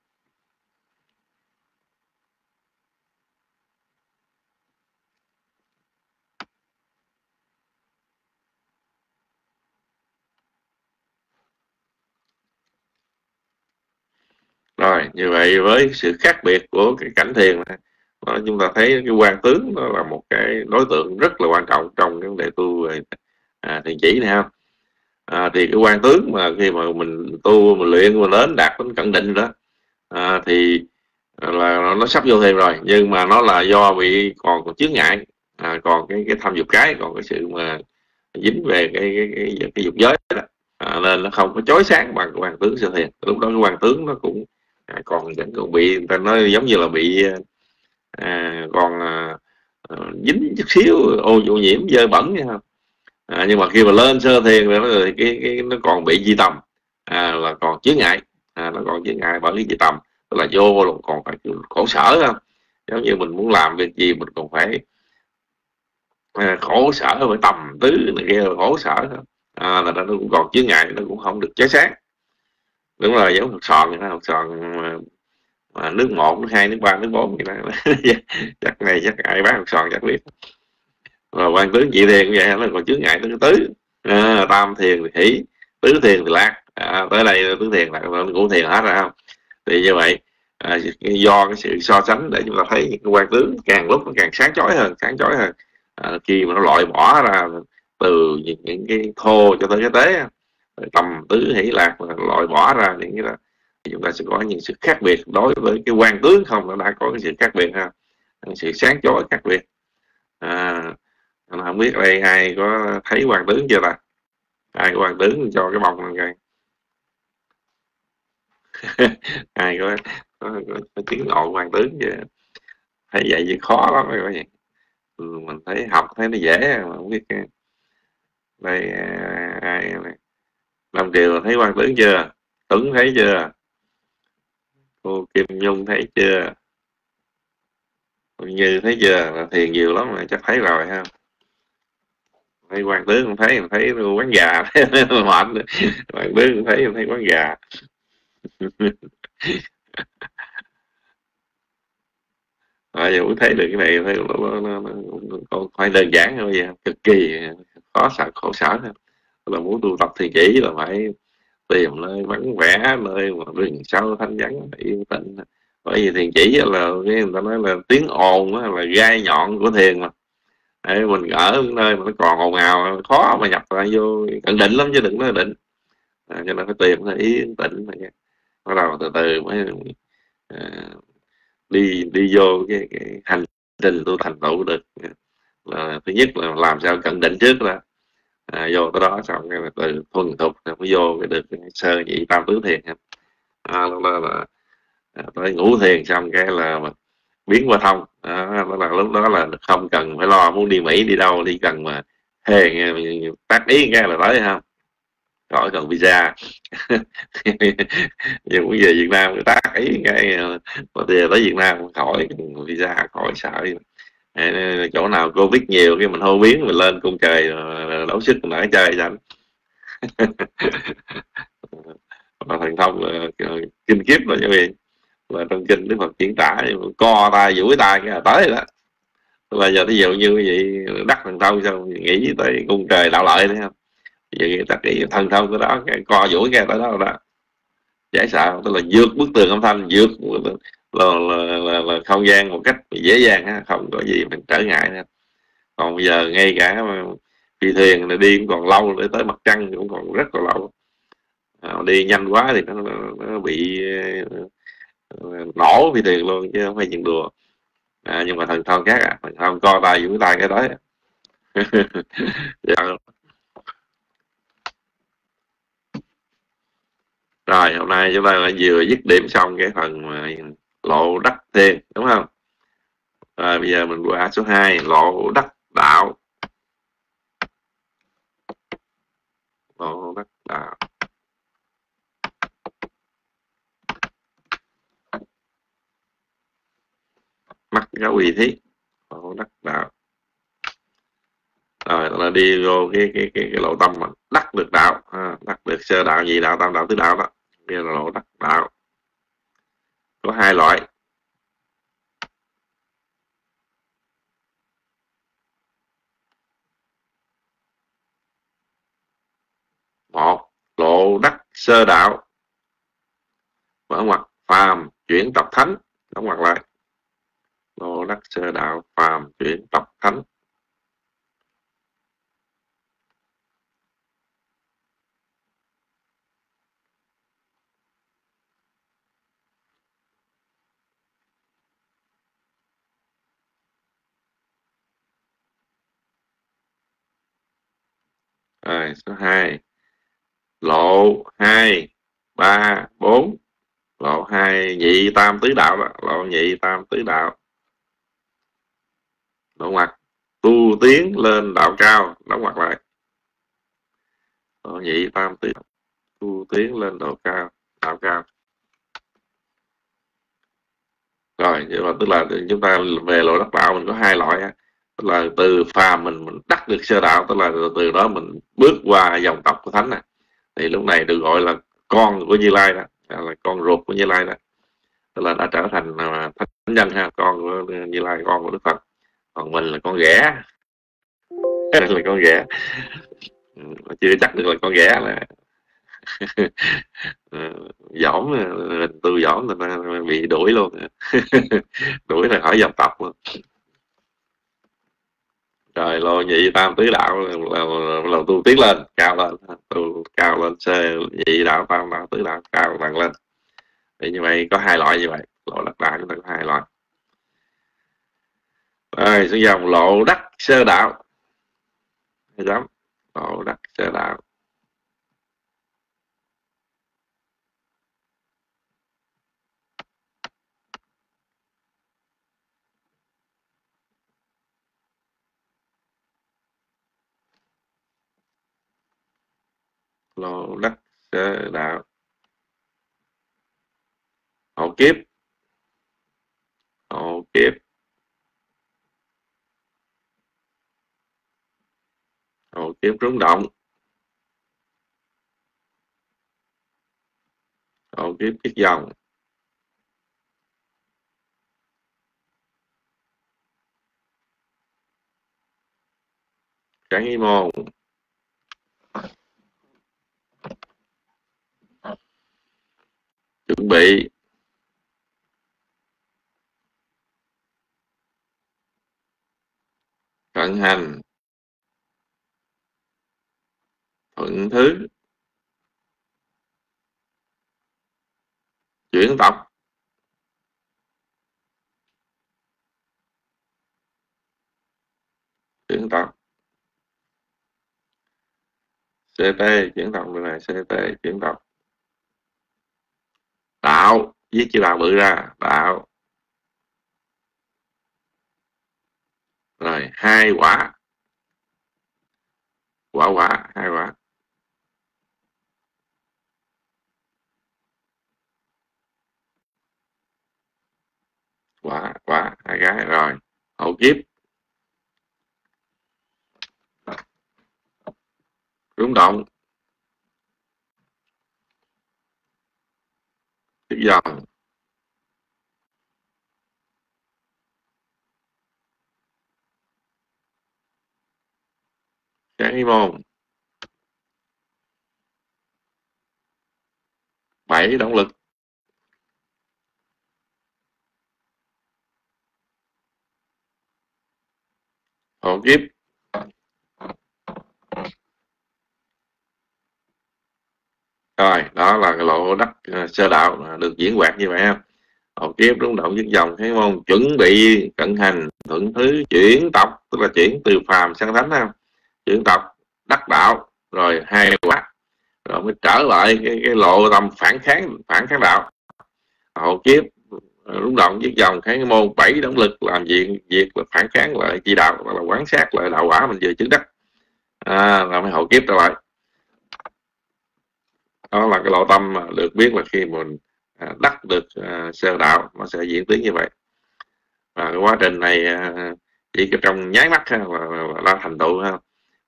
Rồi như vậy với sự khác biệt của cái cảnh thiền này, đó, chúng ta thấy cái quan tướng nó là một cái đối tượng rất là quan trọng trong cái vấn đề tu về à, thiền chỉ này không à, thì cái quan tướng mà khi mà mình tu mình luyện mình đến đạt đến cận định đó à, thì là nó sắp vô thiền rồi nhưng mà nó là do bị còn còn chướng ngại à, còn cái cái tham dục cái còn cái sự mà dính về cái cái cái, cái, dục giới đó. À, nên nó không có chói sáng bằng quan tướng sơ thiền. Lúc đó cái quan tướng nó cũng à, còn vẫn còn bị người ta nói giống như là bị à, còn à, ờ, dính chút xíu ô, ô nhiễm dơ bẩn như không à, nhưng mà khi mà lên sơ thiền thì nó, cái, cái, nó còn bị di tâm à, là còn chướng ngại. À, nó còn chướng ngại bởi cái di tâm tức là vô là còn phải khổ sở không? Giống như mình muốn làm việc gì mình còn phải à, khổ sở phải tầm tứ này kia khổ sở à, là nó cũng còn chướng ngại nó cũng không được cháy sáng đúng là giống hột sòn vậy đó hột sòn mà, mà nước một nước hai nước ba nước bốn vậy đó. Chắc này chắc ai bán hột sòn chắc biết. Và quan tướng chị thiền vậy nó còn chướng ngại thứ tứ. À, tam thiền thì hỷ tứ thiền thì lạc. À, tới đây tứ thiền là cũng thiền hết rồi không? Thì như vậy à, do cái sự so sánh để chúng ta thấy cái quan tướng càng lúc nó càng sáng chói hơn sáng chói hơn. À, khi mà nó loại bỏ ra từ những, những cái thô cho tới cái tế tầm tứ hỷ lạc là loại bỏ ra những cái đó chúng ta sẽ có những sự khác biệt đối với cái quan tướng không? Nó đã có cái sự khác biệt ha? Sự sáng chói khác biệt. À, không biết đây ai có thấy quan tướng chưa ta? Ai có quan tướng cho cái bông này ai có, có, có, có tiếng ồn quan tướng chưa thấy vậy thì khó lắm các bạn ừ, mình thấy học thấy nó dễ mà không biết đây à, ai này Nam Kiều thấy quan tướng chưa Tuấn thấy chưa cô Kim Nhung thấy chưa cô Như thấy chưa thiền nhiều lắm mà chắc thấy rồi ha thấy quan tướng không thấy thấy quán gà mệt quan tướng không thấy thấy quán gà à, giờ muốn thấy được cái này thấy nó, nó, nó, nó phải đơn giản thôi vậy cực kỳ khó sợ khổ sở thôi là muốn tu tập thì chỉ là phải tìm nơi vắng vẻ nơi mà rừng sâu thanh vắng yên tĩnh. Bởi vì thiền chỉ là cái người ta nói là tiếng ồn đó, là gai nhọn của thiền mà. Để mình ở nơi mà nó còn ồn ào khó mà nhập ra vô. Cận định lắm chứ đừng nói định. À, cho nên phải tìm nơi yên tĩnh này bắt đầu từ từ mới à, đi đi vô cái, cái hành trình tu thành tựu được là thứ nhất là làm sao cận định trước là à, vô tới đó xong cái là từ thuần thục rồi mới vô cái được sơ nhị tam tứ thiền à, lúc đó là à, tới ngủ thiền xong cái là biến qua thông. À, đó là lúc đó là không cần phải lo muốn đi mỹ đi đâu đi cần mà hề tác ý cái là tới không khỏi cần visa. Giờ muốn về Việt Nam người ta ý cái mà về tới Việt Nam khỏi visa khỏi sợ chỗ nào covid nhiều khi mình hô biến mình lên cung trời ờ, đấu sức mình ở chơi sẵn và thần thông ờ, kinh kiếp rồi cho vị và trong kinh đức phật diễn tả co tay, duỗi tay cái là tới đó. Là giờ thí dụ như vậy đắc thần thông xong nghĩ tới cung trời đạo lợi đấy không? Vậy tất cái thần thông cái đó, cái co duỗi cái tới đó đó. Giải sợ, tức là vượt bức tường âm thanh, vượt là, là, là, là không gian một cách dễ dàng ha không có gì mình trở ngại nữa. Còn bây giờ ngay cả phi thuyền là đi cũng còn lâu để tới mặt trăng cũng còn rất là lâu. À, đi nhanh quá thì nó, nó bị ờ, nổ phi thuyền luôn chứ không phải chuyện đùa. À, nhưng mà thần thông khác à thần thông co tay duỗi tay cái đấy dạ. rồi hôm nay chúng ta đã vừa dứt điểm xong cái phần mà lộ đắc tiền đúng không? Rồi bây giờ mình qua số 2 lộ đắc đạo. Lộ đắc đạo. Mắc cái quỳ thiết lộ đắc đạo. Rồi là đi vô cái cái cái, cái lộ tâm mà đắc được đạo à, đắc được sơ đạo gì đạo tam đạo tứ đạo đó. Kia là lộ đắc đạo có hai loại. Một, lộ đắc sơ đạo. Mở ngoặt phàm chuyển tập thánh. Đóng ngoặt lại, lộ đắc sơ đạo, phàm chuyển tập thánh. Rồi, số 2 lộ 2 3 4 lộ 2 nhị tam tứ đạo đó. Lộ nhị tam tứ đạo. Đóng mặt tu tiến lên đạo cao. Đóng mặt lại. Lộ nhị tam tứ đạo. tu tiến lên đạo cao đạo cao. Rồi, vậy mà tức là chúng ta về lộ đắc đạo mình có hai loại tức là từ phàm mình mình đắc được sơ đạo, tức là từ đó mình bước qua dòng tộc của thánh này. Thì lúc này được gọi là con của như lai đó là con ruột của như lai đó. Tức là đã trở thành à, thánh nhân ha, con của như lai, con của đức phật. Còn mình là con ghẻ là con ghẻ ừ, chưa chắc được là con ghẻ là ừ, giỏm à, mình tu giỏm là bị đuổi luôn. Đuổi là khỏi dòng tộc luôn rồi lo nhị tam tứ đạo là, là, là tu tiến lên cao lên tu cao lên sơ nhị đạo tam đạo tứ đạo cao lần lên. Thì như vậy có hai loại như vậy lộ đắc đạo chúng ta có hai loại. Rồi xuống dòng lộ đắc sơ đạo. Hay lắm lộ đắc sơ đạo. Lô đắc sơ ờ, đạo hộ kiếp hộ kiếp hộ kiếp rung động. Hộ kiếp kiếp dòng. Cái y môn. Chuẩn bị. Cận hành. Thuận thứ. Chuyển tập. Chuyển tập. CT chuyển tập này CT chuyển tập đạo viết chữ đạo bự ra. Đạo rồi, hai quả. Quả quả, hai quả. Quả quả, hai cái. Rồi, hậu kiếp. Rung động. Tiếp cái môn bảy động lực. Hồn kiếp. Rồi đó là cái lộ đất ờ, sơ đạo ờ, được diễn hoạt như vậy ha. Hậu kiếp rung động dứt dòng thấy môn chuẩn bị cận hành thuận thứ chuyển tộc tức là chuyển từ phàm sang thánh ha. Chuyển tộc đắc đạo rồi hai quả rồi mới trở lại cái, cái lộ tâm phản kháng phản kháng đạo. Hậu kiếp ờ, rung động với dòng cái môn bảy động lực làm việc việc là phản kháng lại chỉ đạo là quán sát lại đạo quả mình vừa chứng đắc. À, là mới hậu kiếp trở lại đó là cái lộ tâm mà được biết là khi mình à, đắc được à, sơ đạo nó sẽ diễn tiến như vậy. Và cái quá trình này à, chỉ trong nháy mắt ha, là, là, là thành tựu ha.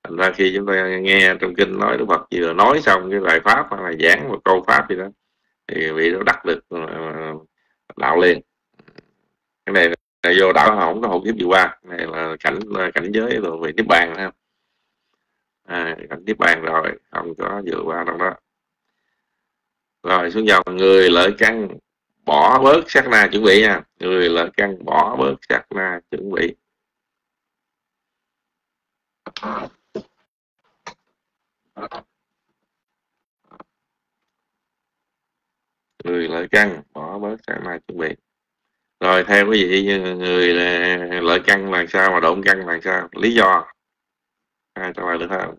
Thành ra khi chúng ta nghe trong kinh nói đức phật vừa nói xong cái bài pháp hoặc là giảng một câu pháp gì đó thì vị nó đắc được đạo liền. Cái này là vô đạo không có hồn kiếp gì qua này là cảnh cảnh giới rồi về niết bàn ha. À, cảnh niết bàn rồi không có vượt qua trong đó rồi xuống dòng người lợi căn bỏ bớt sát na chuẩn bị nha. Người lợi căn bỏ bớt sát na chuẩn bị. Người lợi căn bỏ bớt sát na chuẩn bị. Rồi, theo quý vị, người lợi căn là sao mà động căn là sao? Lý do. Ai trả lời được không?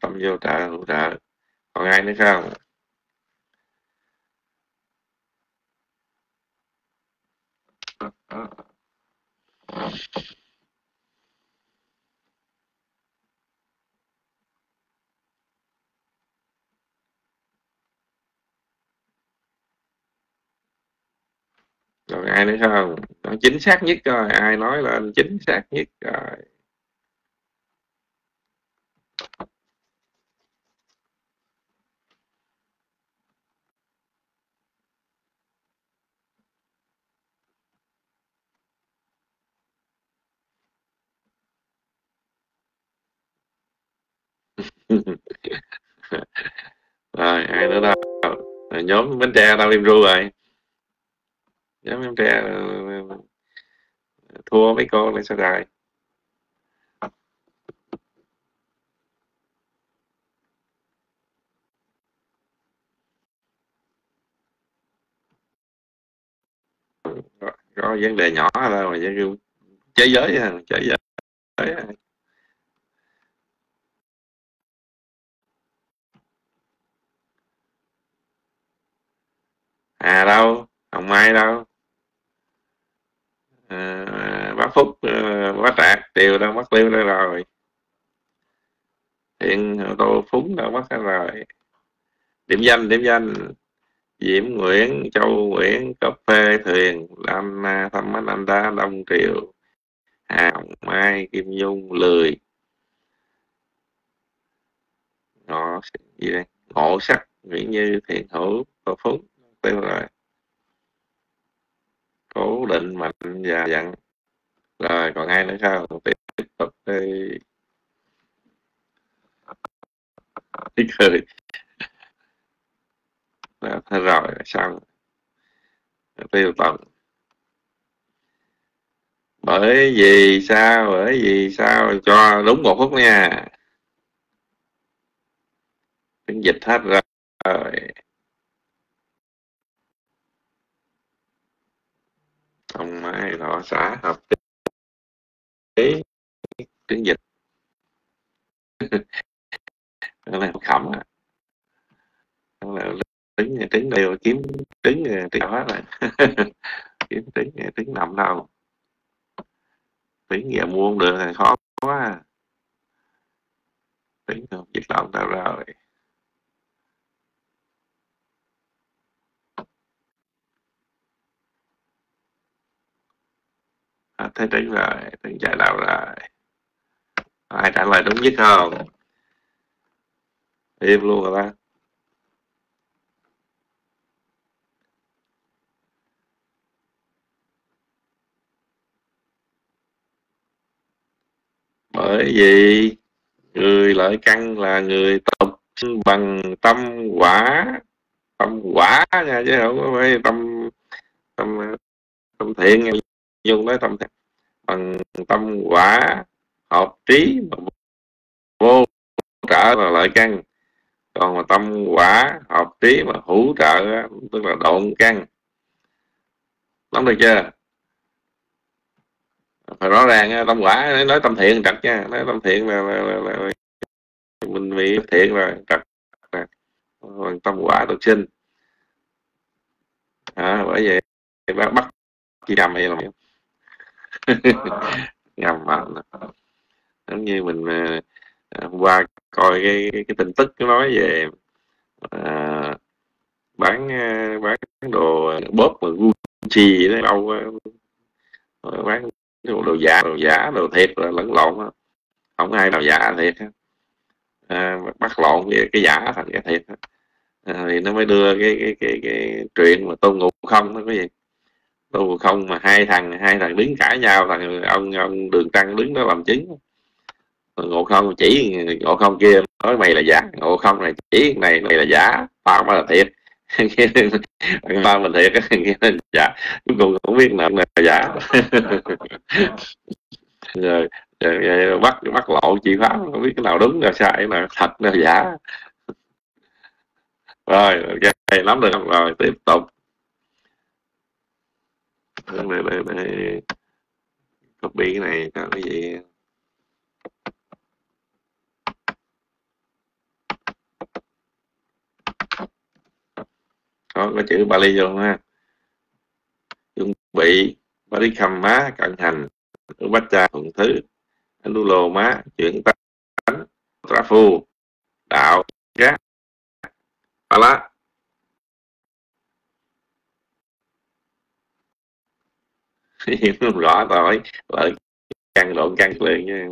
Tâm vô trợ hữu trợ còn ai nữa không? Còn ai nữa không? Nói chính xác nhất rồi ai nói lên chính xác nhất rồi ai nữa đâu nhóm bến tre tao im ru rồi. Nhóm bến tre ờ, thua mấy con lại sao rồi có, vấn đề nhỏ đâu mà chơi giới à, chơi giới à. À đâu? Hồng mai đâu? À, bác phúc ờ, bác trạc đều đâu mất tiêu đây rồi. Hiện tô phúng đâu mất hết rồi. Điểm danh điểm danh. Diễm Nguyễn, Châu Nguyễn, Cà phê Thuyền, Lam Thăm Ánh Anh Đá, Đông Triều, Hà Hồng Mai, Kim Dung, Lười. Ngọ, gì đây? Ngộ sắc, Nguyễn Như, Thiện Hữu, Tô phúng tiêu rồi. Cố định mạnh và dặn. Rồi còn ai nữa sao tiếp tục đi. Đi cười. Đó, thôi rồi xong. Tiêu tận bởi vì sao? Bởi vì sao? Cho đúng một phút nha. Tiếng dịch hết rồi. Họ xã hợp tế tiếng dịch. Cái này khẩm à là tính tính đều, kiếm tính trứng đó là kiếm tính tính nằm đâu tính giờ mua không được là khó quá. Tính trứng dịch lộn ra rồi. À, thế đúng rồi trứng chạy đâu rồi ai trả lời đúng nhất không? Im luôn rồi đó bởi vì người lợi căn là người tập bằng tâm quả. Tâm quả nha chứ không có phải tâm tâm tâm thiện dung nói tâm thiện bằng tâm quả hợp trí mà vô trợ là lợi căn. Còn mà tâm quả hợp trí mà hữu trợ tức là độn căn. Nắm được chưa? Phải rõ ràng tâm quả nói tâm thiện trật nha nói tâm thiện là, là, là, là mình bị thiện rồi trật bằng tâm quả được sinh. À, bởi vậy bác bắt chi làm vậy là nhầm mà giống như mình hôm qua coi cái cái, cái tin tức nó nói về à, bán ờ, bán đồ bóp mà Gucci đấy đâu bán đồ, đồ giả đồ giả đồ thiệt là lẫn lộn không ai nào giả thiệt à, bắt lộn với cái giả thành cái thiệt à, thì nó mới đưa cái cái cái, cái chuyện mà tôn ngộ không nó có gì đâu không mà hai thằng hai thằng đứng cãi nhau thằng ông ông đường trăng đứng đó làm chứng. Ngộ không chỉ ngộ không kia nói mày là giả ngộ không này chỉ này này là giả tao mới là thiệt. Tao mình thiệt kia giả. Cuối cùng không biết nào là giả. Rồi, rồi, rồi bắt bắt lộ chị pháp không biết cái nào đúng là sai là thật là giả. Rồi ok nắm được rồi tiếp tục bạn bạn bạn bạn copy cái này các cái gì? Có có chữ Bali vô ha. Chuẩn bị Bali khầm má, cận hành bát cha thuận thứ Anulo má, chuyển tánh Trafu đạo, giác lá. Hiểu không rõ rồi lợi căng lộn căng liền nha.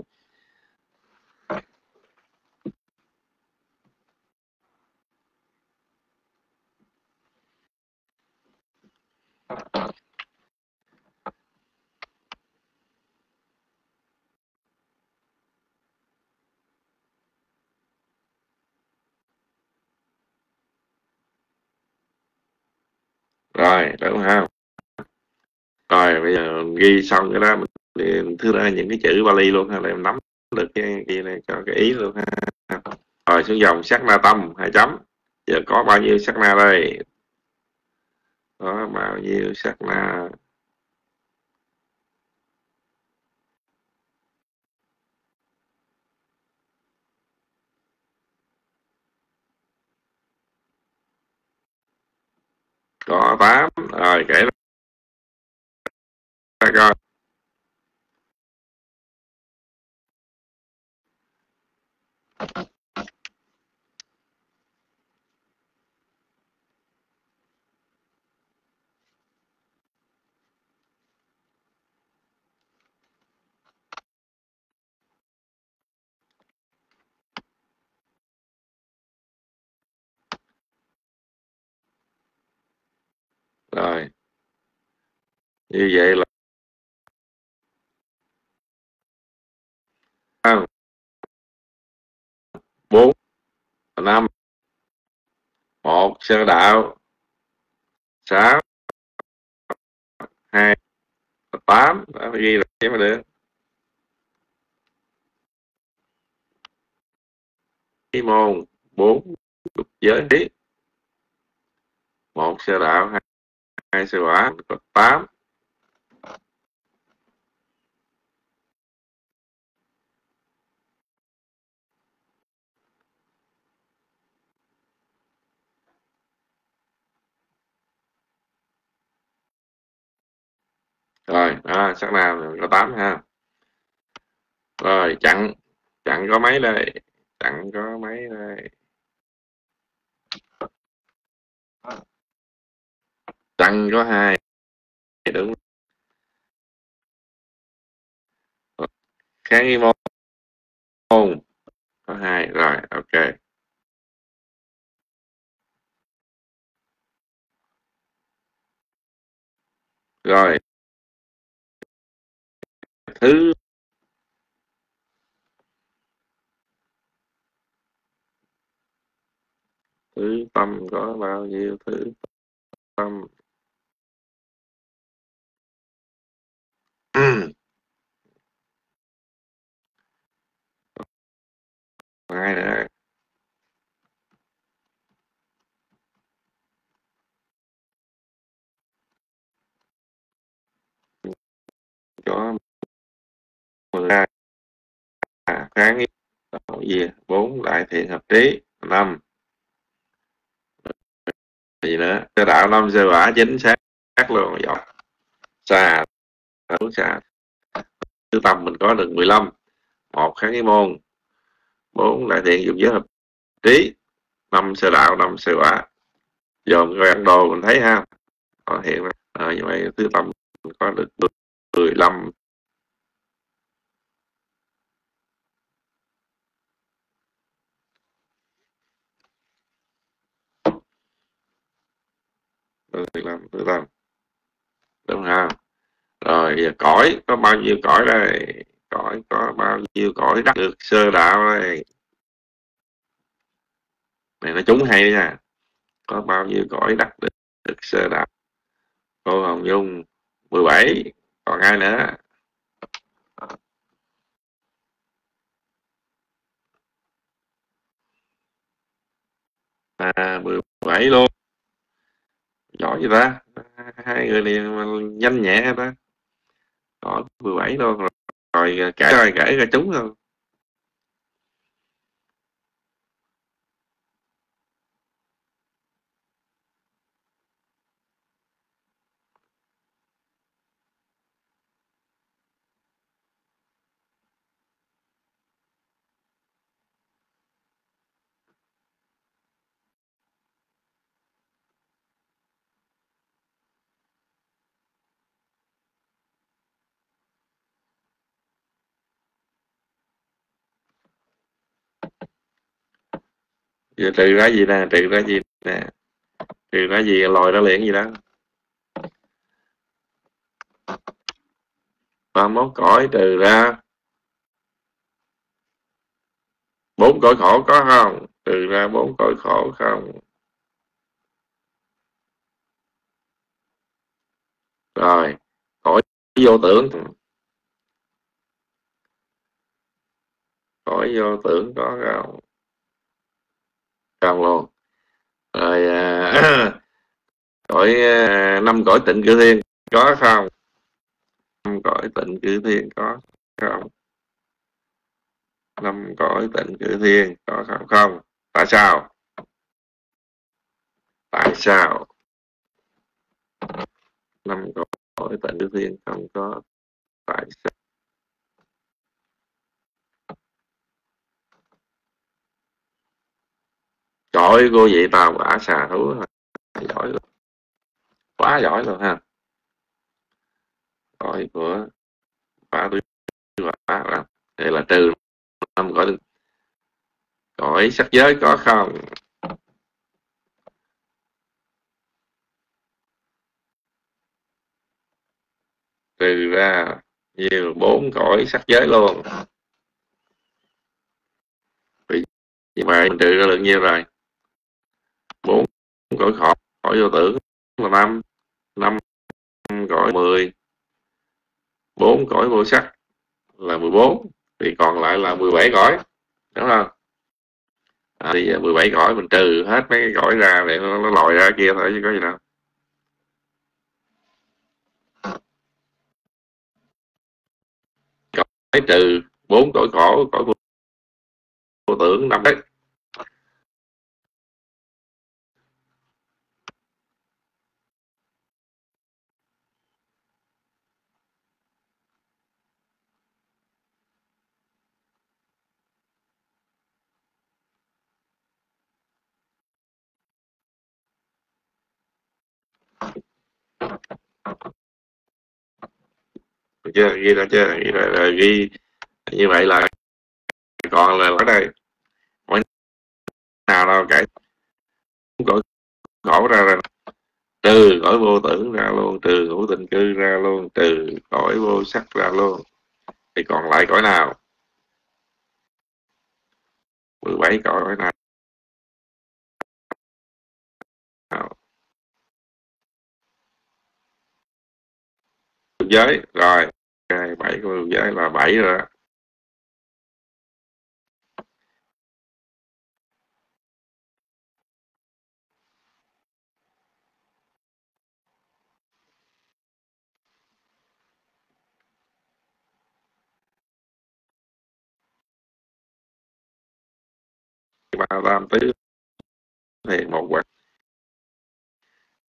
Rồi đúng không? Rồi bây giờ ghi xong cái đó mình thứ ra những cái chữ Bali luôn ha để mình nắm được cái gì này cho cái ý luôn ha. Rồi xuống dòng sắc na tâm, hai chấm. Giờ có bao nhiêu sắc na đây? Có bao nhiêu sắc na? Có tám. Rồi, kể Sài Gòn. Rồi. Như vậy là năm. Một sơ đạo. Sáu. Hai. Tám. Đó phải ghi là thế mà được. Cái môn bốn. Giới lý. Một sơ đạo. Hai, hai sơ quả. Có tám. Rồi à, sắc nào có tám ha. Rồi chặn chặn có mấy đây chặn có mấy đây. Chặn có hai đúng. Kháng nghi môn có hai rồi ok. Rồi thứ. Thứ tâm có bao nhiêu thứ tâm? Hai nữa có mười hai à, kháng gì bốn đại thiện hợp trí năm. Gì nữa? Sơ đạo năm sơ quả chính xác luôn giỏi xa đấu xa thứ tâm mình có được 15 một kháng cái môn. Bốn đại thiện dụng giới hợp trí. Năm sơ đạo năm sơ quả dồn cái bản đồ mình thấy ha. Có hiện à, như vậy thứ tâm mình có được 15 15 15 đúng không? Rồi giờ cõi có bao nhiêu cõi đây? Cõi có bao nhiêu cõi đắc được sơ đạo đây? Này nó trúng hay nha có bao nhiêu cõi đắc được, được sơ đạo? Cô Hồng Dung 17 còn ai nữa? À 17 luôn giỏi gì ta. Hai người này mà nhanh nhẹ ta. Có 17 luôn rồi, rồi kể rồi kể ra chúng không giờ trừ ra gì nè, trừ ra gì nè, trừ ra gì lòi ra liền gì đó. Ba mốt cõi trừ ra. Bốn cõi khổ có không? Trừ ra bốn cõi khổ không? Rồi khỏi vô tưởng. Khỏi vô tưởng có không? Không luôn. Rồi à, cõi à, năm cõi tịnh cư thiên có không? Năm cõi tịnh cư thiên có không? Năm cõi tịnh cư thiên có không? Không. Tại sao? Tại sao? Năm cõi tịnh cư thiên không có. Tại sao? Giỏi cô vậy tao, quả xà thú giỏi luôn quá giỏi luôn ha. Cõi của quả túi quả là đây là trừ năm cõi gọi sắc giới có không? Trừ ra nhiều bốn cõi sắc giới luôn. Vì vậy trừ ra lượng nhiêu rồi cõi khổ cõi vô tưởng là năm. Năm cõi mười. Bốn cõi vô sắc là 14 thì còn lại là 17 cõi. Đúng không? À, thì 17 cõi mình trừ hết mấy cái cõi ra để nó, nó lòi ra kia thôi chứ có gì đâu. Cõi trừ bốn cõi khổ cõi vô, vô tưởng năm đấy được chưa ghi ra chưa? Ghi, ra, là ghi như vậy là còn là ở đây. Mỗi nào đâu cái cõi khổ ra rồi. Trừ cõi vô tưởng ra luôn trừ hữu tình cư ra luôn trừ cõi vô sắc ra luôn. Thì còn lại cõi nào? 17 cõi nào? Giới. Rồi okay, bảy của giới là bảy rồi đó. ba tam tứ thì một quạt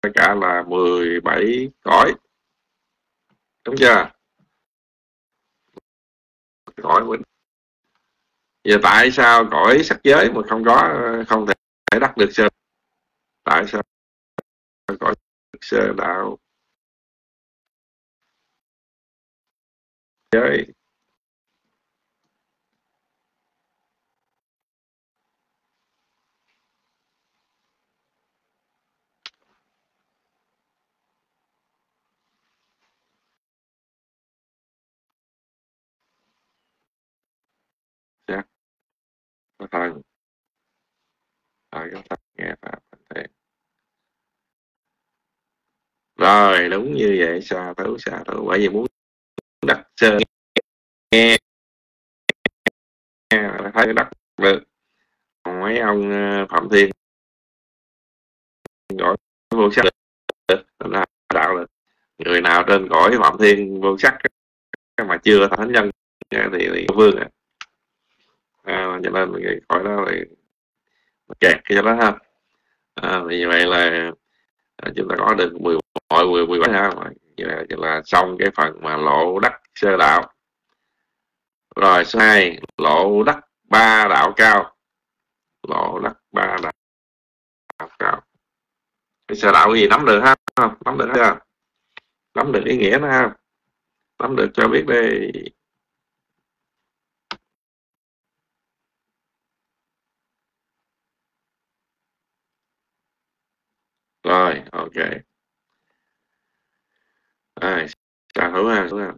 tất cả là 17 cõi chưa? Cõi mình giờ tại sao cõi sắc giới mà không có, không thể đắc được sơ tại sao cõi sơ đạo? Giới giác có thân tại có thân nghe pháp hành thiện rồi đúng như vậy xa thấu xa thấu bởi vì muốn đặt sơ nghe nghe thấy đặt được. Mấy ông ờ, phạm thiên gọi vô sắc được là đạo được người nào trên cõi phạm thiên vô sắc mà chưa thánh nhân thì, thì vương à à, cho nên cái khỏi đó thì kẹt cái đó ha. À, vì vậy là à, chúng ta có được 10 mọi 10 10 ha. Như là, vậy là xong cái phần mà lộ đất sơ đạo. Rồi số 2 lộ đất ba đạo cao. Lộ đất ba đạo đạo cao. Cái sơ đạo gì nắm được ha? Nắm được ha? Nắm được ý nghĩa nó ha? Nắm được cho biết đây rồi ok. À, chào thủ ha hữu ha.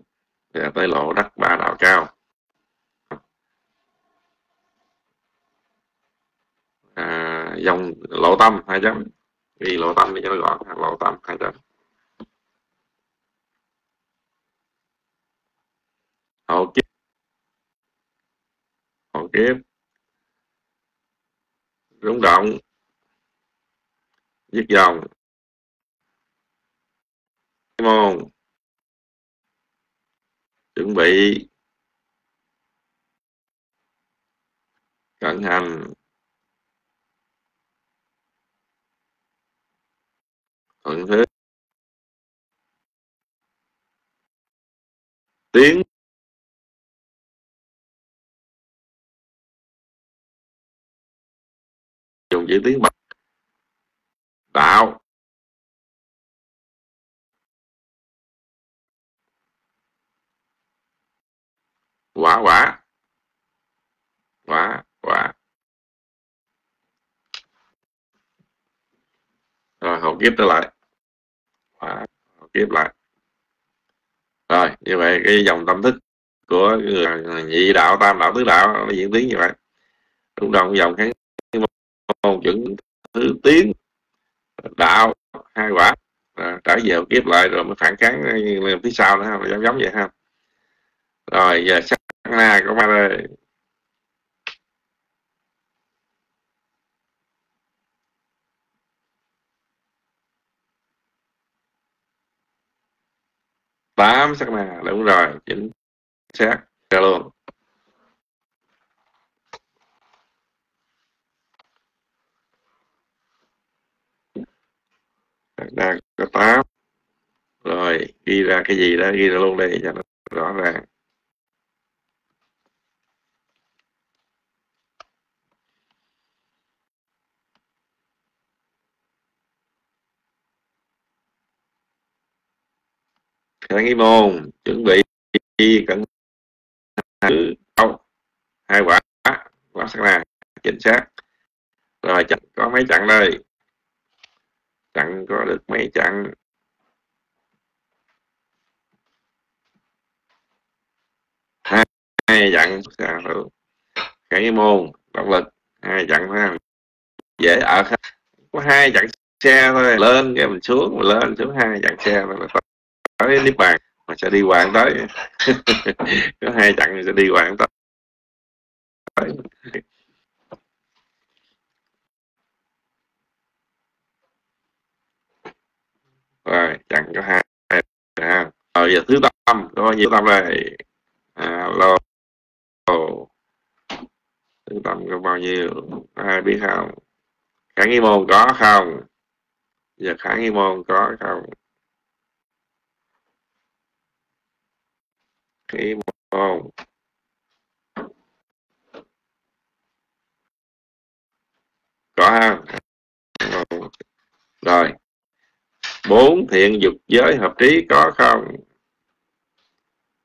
Giờ tới lộ đất ba đạo cao. À, dòng lộ tâm hai chấm. Vì lộ tâm thì cho nó gọn lộ tâm hai chấm. Hậu kiếp. Hậu kiếp. Rung động viết dòng. Môn chuẩn bị. Cẩn hành. Thuận thế. Tiếng dùng chữ tiếng bậc tạo. Quả quả. Quả quả. Rồi, học kiếp trở lại. Quả, học kiếp lại. Rồi, như vậy cái dòng tâm thức của người nhị đạo, tam đạo, tứ đạo nó diễn tiến như vậy. Lúc đầu dòng kháng môn chuẩn thứ tiến đạo hai quả. À, trở về kiếp lại rồi mới phản kháng phía sau nữa không giống giống vậy ha. Rồi giờ sắc na của ma ơi tám sắc na đúng rồi chính xác ra luôn. Đang có tám. Rồi, ghi ra cái gì đó, ghi ra luôn đây cho nó rõ ràng. Khả nghi môn, chuẩn bị, cẩn thận hai quả quả sắc là chính xác. Rồi có mấy chặng đây? Chặn có được mấy chặn hai, hai chặn cái môn động lực hai chặn ha dễ ở có hai chặn xe thôi lên cái mình xuống mình lên xuống hai chặn xe là tới niết bàn mà sẽ đi hoàng tới. Có hai chặn sẽ đi hoàng tới. Rồi chẳng có hai à, rồi ờ, giờ thứ tâm có bao nhiêu tâm đây? À, thứ tâm có bao nhiêu? Ai biết không? Khả nghi môn có không? Giờ khả nghi môn có không? Nghi môn. Có không rồi bốn thiện dục giới hợp trí có không?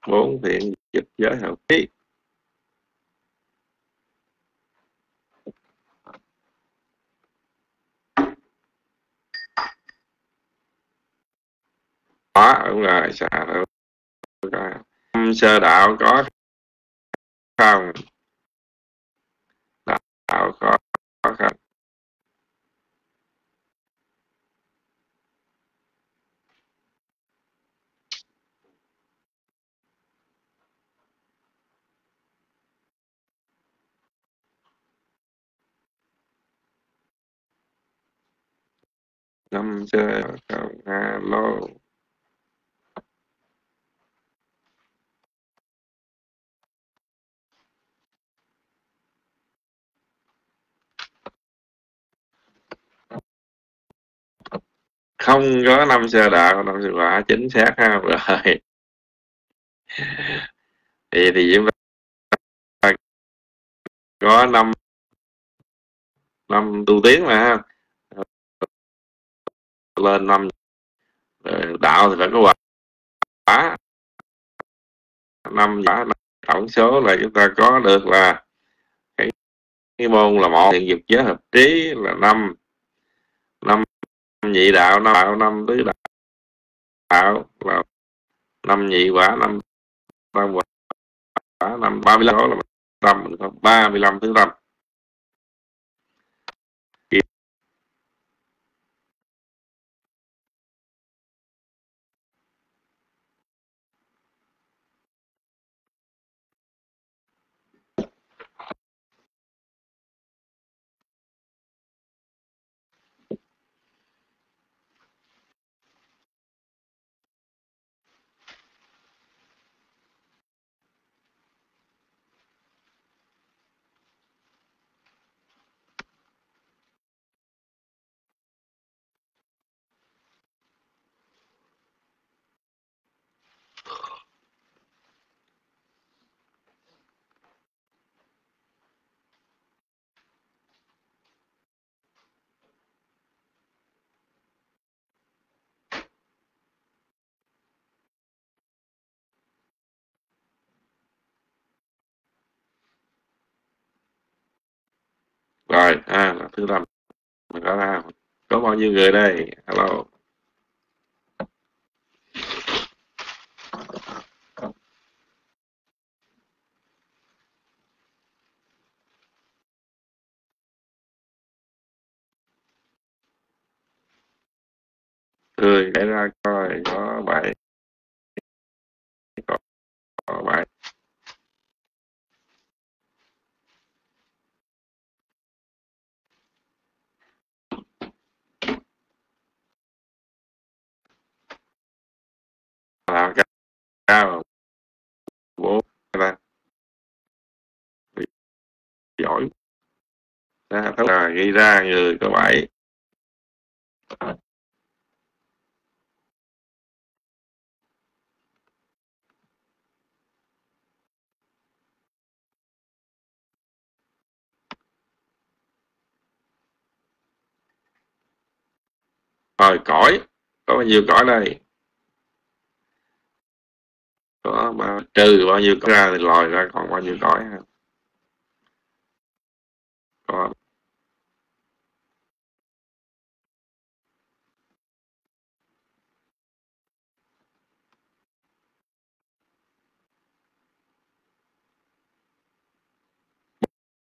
Bốn thiện dục giới hợp trí. Có đúng rồi xà sơ đạo có không? Đạo có, có không? Năm chơi nga lô. Không có năm sơ đạo, năm sơ quả chính xác ha rồi. Thì thì chúng ta có năm năm tu tiến mà ha lên năm. Ờ, đạo thì phải có quả. Năm giả tổng số là chúng ta có được là cái, cái môn là một thiện dục giới hợp trí là năm. Năm nhị đạo năm đạo năm tứ đạo, đạo là năm nhị quả năm tam quả năm ba mươi lăm là năm ba mươi lăm thứ năm. Rồi à là thứ năm mình có ra có bao nhiêu người đây? Hello người ừ, để ra coi, có bảy có bảy là cao bố ta. Giỏi. Đó là gây ra người có bảy. Ờ. Rồi, cõi. Có bao nhiêu cõi đây? Có bao, trừ bao nhiêu cõi ra thì lòi ra còn bao nhiêu cõi ha. Còn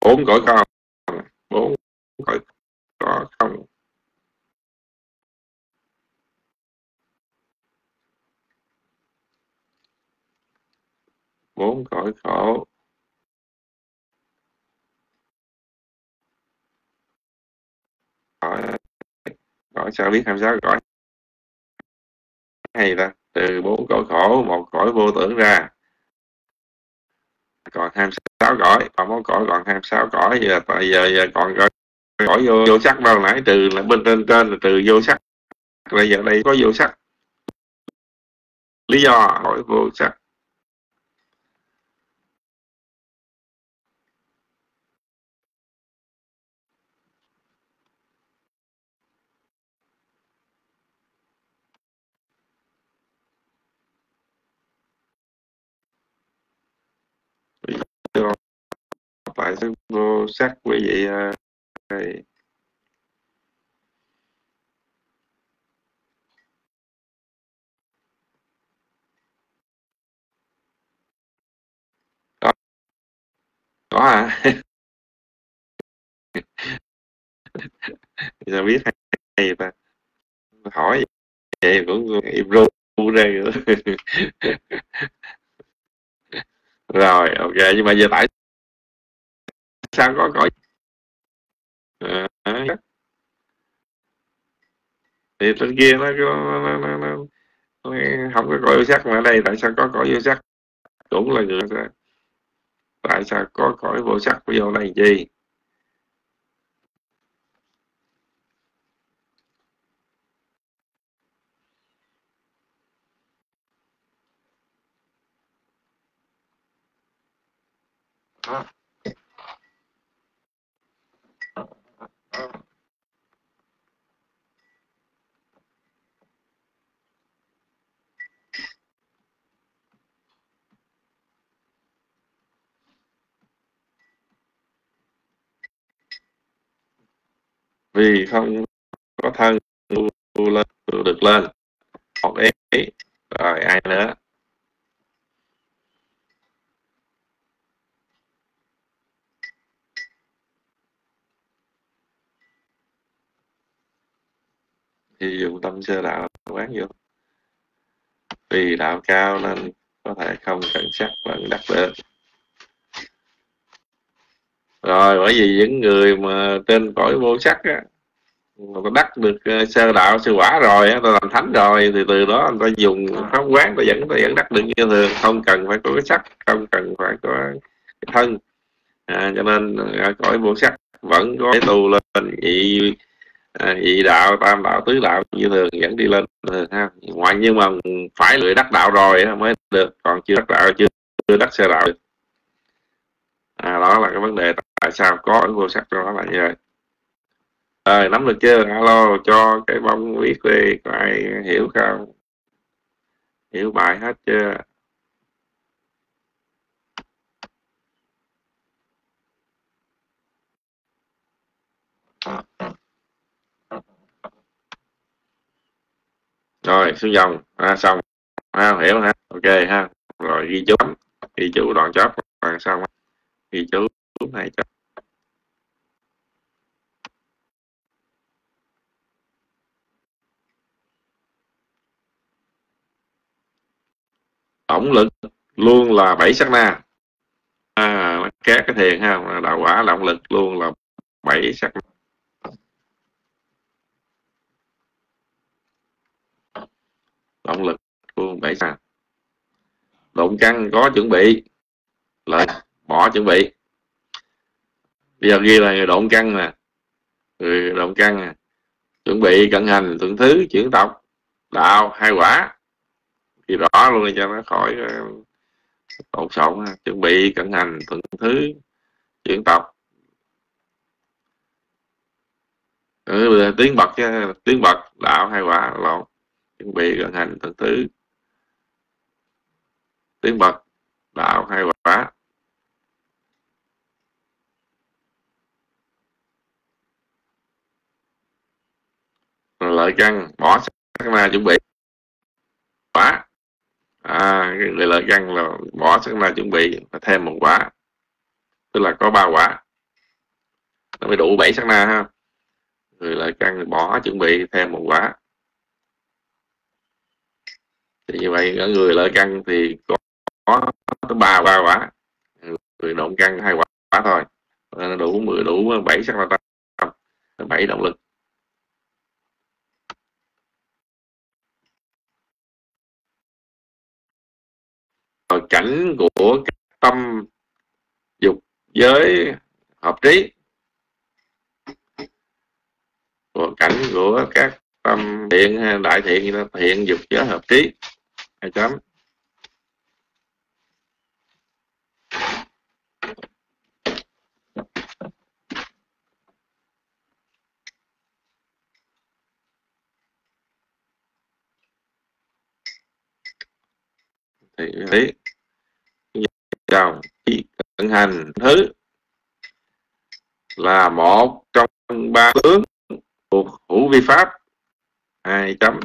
bốn cõi không? Bốn cõi có không? Bốn cõi khổ. Cõi cõi sao biết làm sao cõi? Hay ta? Từ bốn cõi khổ một cõi vô tưởng ra. Còn 26 cõi còn bốn cõi còn 26 cõi. Giờ bây giờ, giờ còn cõi, cõi vô, vô sắc đâu nãy trừ là bên trên trên là trừ vô sắc. Bây giờ đây có vô sắc. Lý do cõi vô sắc. Tại sao vô sắc quý vị à, rồi. Đó, đó à giờ biết hay ta hỏi vậy cũng im ru ra rồi. rồi ok nhưng mà giờ tại sao có cõi à, ờ, ờ, ờ. thì trên kia nó, nó, nó, nó, nó, nó không có cõi vô sắc mà ở đây tại sao có cõi vô sắc cũng là người tại sao có cõi vô sắc vô đây chi vì không có thân được lên. Một ý rồi ai nữa? Thì dùng tâm sơ đạo quán vô. Vì đạo cao nên có thể không cần sắc vẫn đắc được. Rồi bởi vì những người mà trên cõi vô sắc á mà ta đắc được ờ, sơ đạo sơ quả rồi ta làm thánh rồi thì từ đó anh ta dùng pháp quán ta vẫn ta vẫn đắc được như thường. Không cần phải có cái sắc không cần phải có cái thân. À, cho nên ờ, cõi vô sắc vẫn có cái tu lên nhị à, nhị đạo tam đạo tứ đạo như thường vẫn đi lên ừ, ha. Ngoài nhưng mà phải lưỡi đắc đạo rồi mới được. Còn chưa đắc đạo chưa chưa đắc sơ đạo được. À, đó là cái vấn đề tại sao có ở vô sắc nó là như vậy. Rồi nắm được chưa? Alo cho cái bông biết đi có ai hiểu không? Hiểu bài hết chưa? À, à. Rồi xuống dòng. Ha xong. Ha hiểu ha ok ha. Rồi ghi chú. Ghi chú đoạn chót rồi xong. Ghi chú này cho tổng lực luôn là bảy sắc na à, các cái thiền ha. Đạo quả là tổng lực luôn là bảy sắc na động lực luôn bảy sao động căn có chuẩn bị là bỏ chuẩn bị. Bây giờ ghi là động căn nè. Người động căn nè. Chuẩn bị cận hành thượng thứ chuyển tộc đạo hai quả. Thì rõ luôn cho nó khỏi ờ, lộn xộn chuẩn bị cận hành thuận thứ chuyển tộc. Ừ, tiếng bậc tiếng bậc đạo hai quả lộn chuẩn bị gần hành thuận thứ tiếng bậc đạo hai quả. Lợi căn, bỏ sắc na chuẩn bị. Quả. À cái người lợi căn là bỏ sắc na chuẩn bị và thêm một quả. Tức là có ba quả. Nó mới đủ bảy sắc na ha. Người lợi căn bỏ chuẩn bị thêm một quả thì như vậy ở người lợi căn thì có, có tới ba ba quả. Người động căn hai quả, quả thôi đủ mười đủ bảy sắc tâm bảy động lực. Cảnh của tâm dục giới hợp trí. Của cảnh của các tâm thiện đại thiện thiện dục giới hợp trí hai chấm. Thì đấy chào cận hành thứ là một trong ba tướng thuộc hữu vi pháp. Hai chấm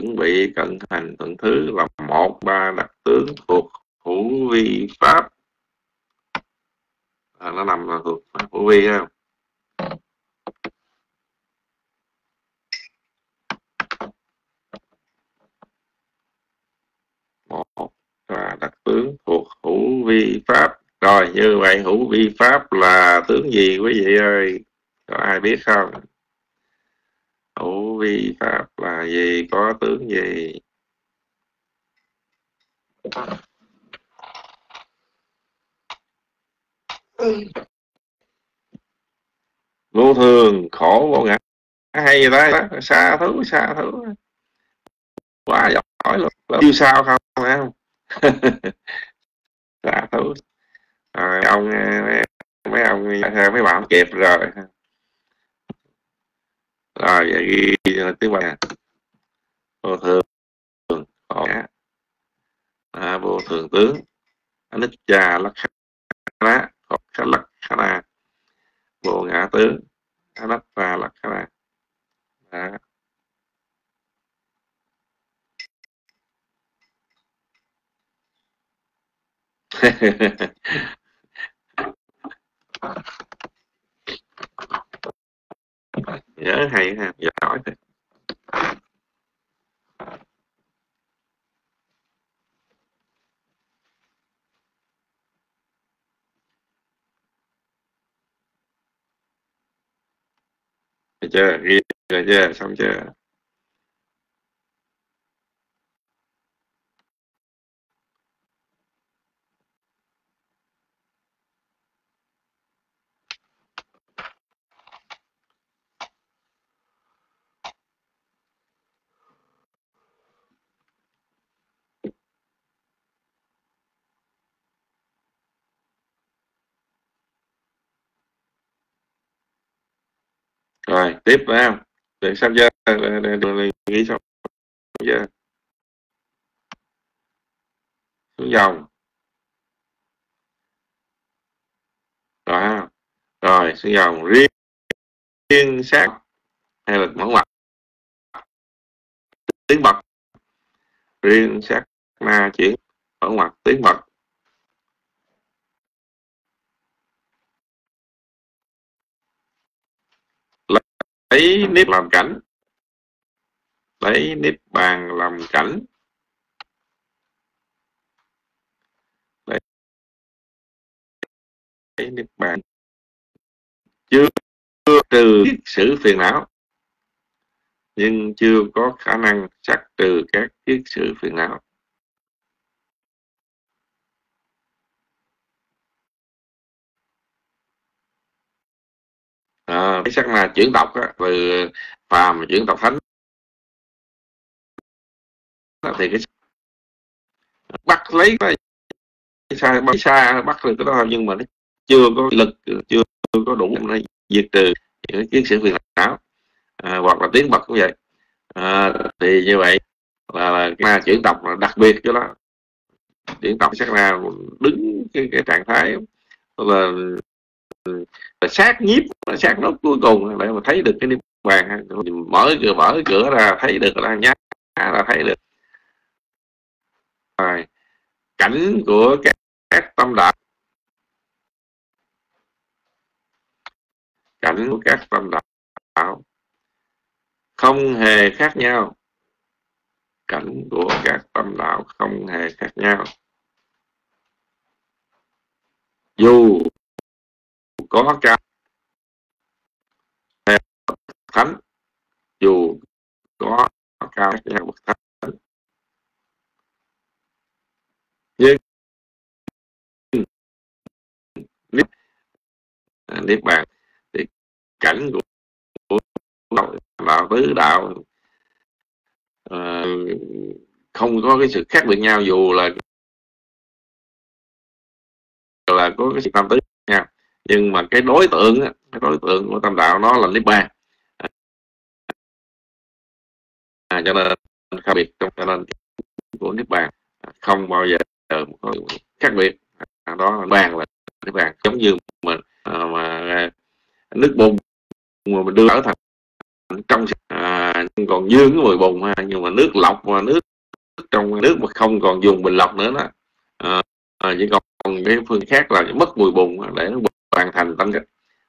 chuẩn bị cận hành thuận thứ là một ba đặc tướng thuộc hữu vi pháp. À, nó nằm là thuộc pháp hữu vi không một và đặc tướng thuộc hữu vi pháp. Rồi như vậy hữu vi pháp là tướng gì quý vị ơi? Có ai biết không? Hữu vi pháp là gì? Có tướng gì? Vô thường, khổ vô ngã. Hay vậy đó xa thứ xa thứ. Quá giỏi luôn. Như sao không? Phải không? Xa thứ. Rồi, ông, mấy ông, mấy bạn kịp rồi rồi vậy ghi tiếng bài vô thường khổ à, vô thường tướng anh già lắc anicca lakkhana khổ lakkhana vô ngã tướng anh lắc anatta lakkhana à. Hehehehe nhớ hay ha giỏi thôi được chưa? Ghi rồi chưa? Xong chưa? Rồi, tiếp vào để xong chưa nghĩ xong chưa xuống dòng. Rồi rồi, xuống dòng. Riêng riêng sát hay là mở mặt? Tiếng bật riêng sát na chuyển mở mặt, tiếng bật lấy nếp làm cảnh lấy nếp bàn làm cảnh lấy, lấy nếp bàn. Chưa trừ sự phiền não nhưng chưa có khả năng sắc trừ các kiết sự phiền não. À, cái sắc na chuyển đọc á, từ phàm chuyển đọc thánh thì cái bắt lấy cái xa bắt xa bắt được cái đó nhưng mà nó chưa có lực chưa có đủ để diệt trừ những chiến sĩ phiền não à, ờ, hoặc là tiếng bật cũng vậy. À, thì như vậy là, là ma chuyển tộc là đặc biệt cho đó chuyển tộc sắc là đứng cái, cái trạng thái là sát nhiếp sát nốt cuối cùng. Để mà thấy được cái niết bàn mở cửa mở cửa ra thấy được là nhá là thấy được. Rồi cảnh của các, các tâm đạo. Cảnh của các tâm đạo không hề khác nhau. Cảnh của các tâm đạo không hề khác nhau. Dù có cao thánh dù có cao theo bậc thánh. Nhưng niết à, niết bàn thì cảnh của, của đạo tứ đạo. À, không có cái sự khác biệt nhau dù là là có cái sự tam tứ nhưng mà cái đối tượng cái đối tượng của tam đạo nó là niết bàn à, cho nên khác biệt trong cho nên của niết bàn không bao giờ có khác biệt. À, đó là bàn là niết bàn giống như mình à, mà à, nước bùn mà mình đưa ở thành trong à, còn dương cái mùi bùn ha. Nhưng mà nước lọc mà nước trong nước mà không còn dùng bình lọc nữa đó. À, à, chỉ còn cái phương khác là mất mùi bùn để nó hoàn thành tánh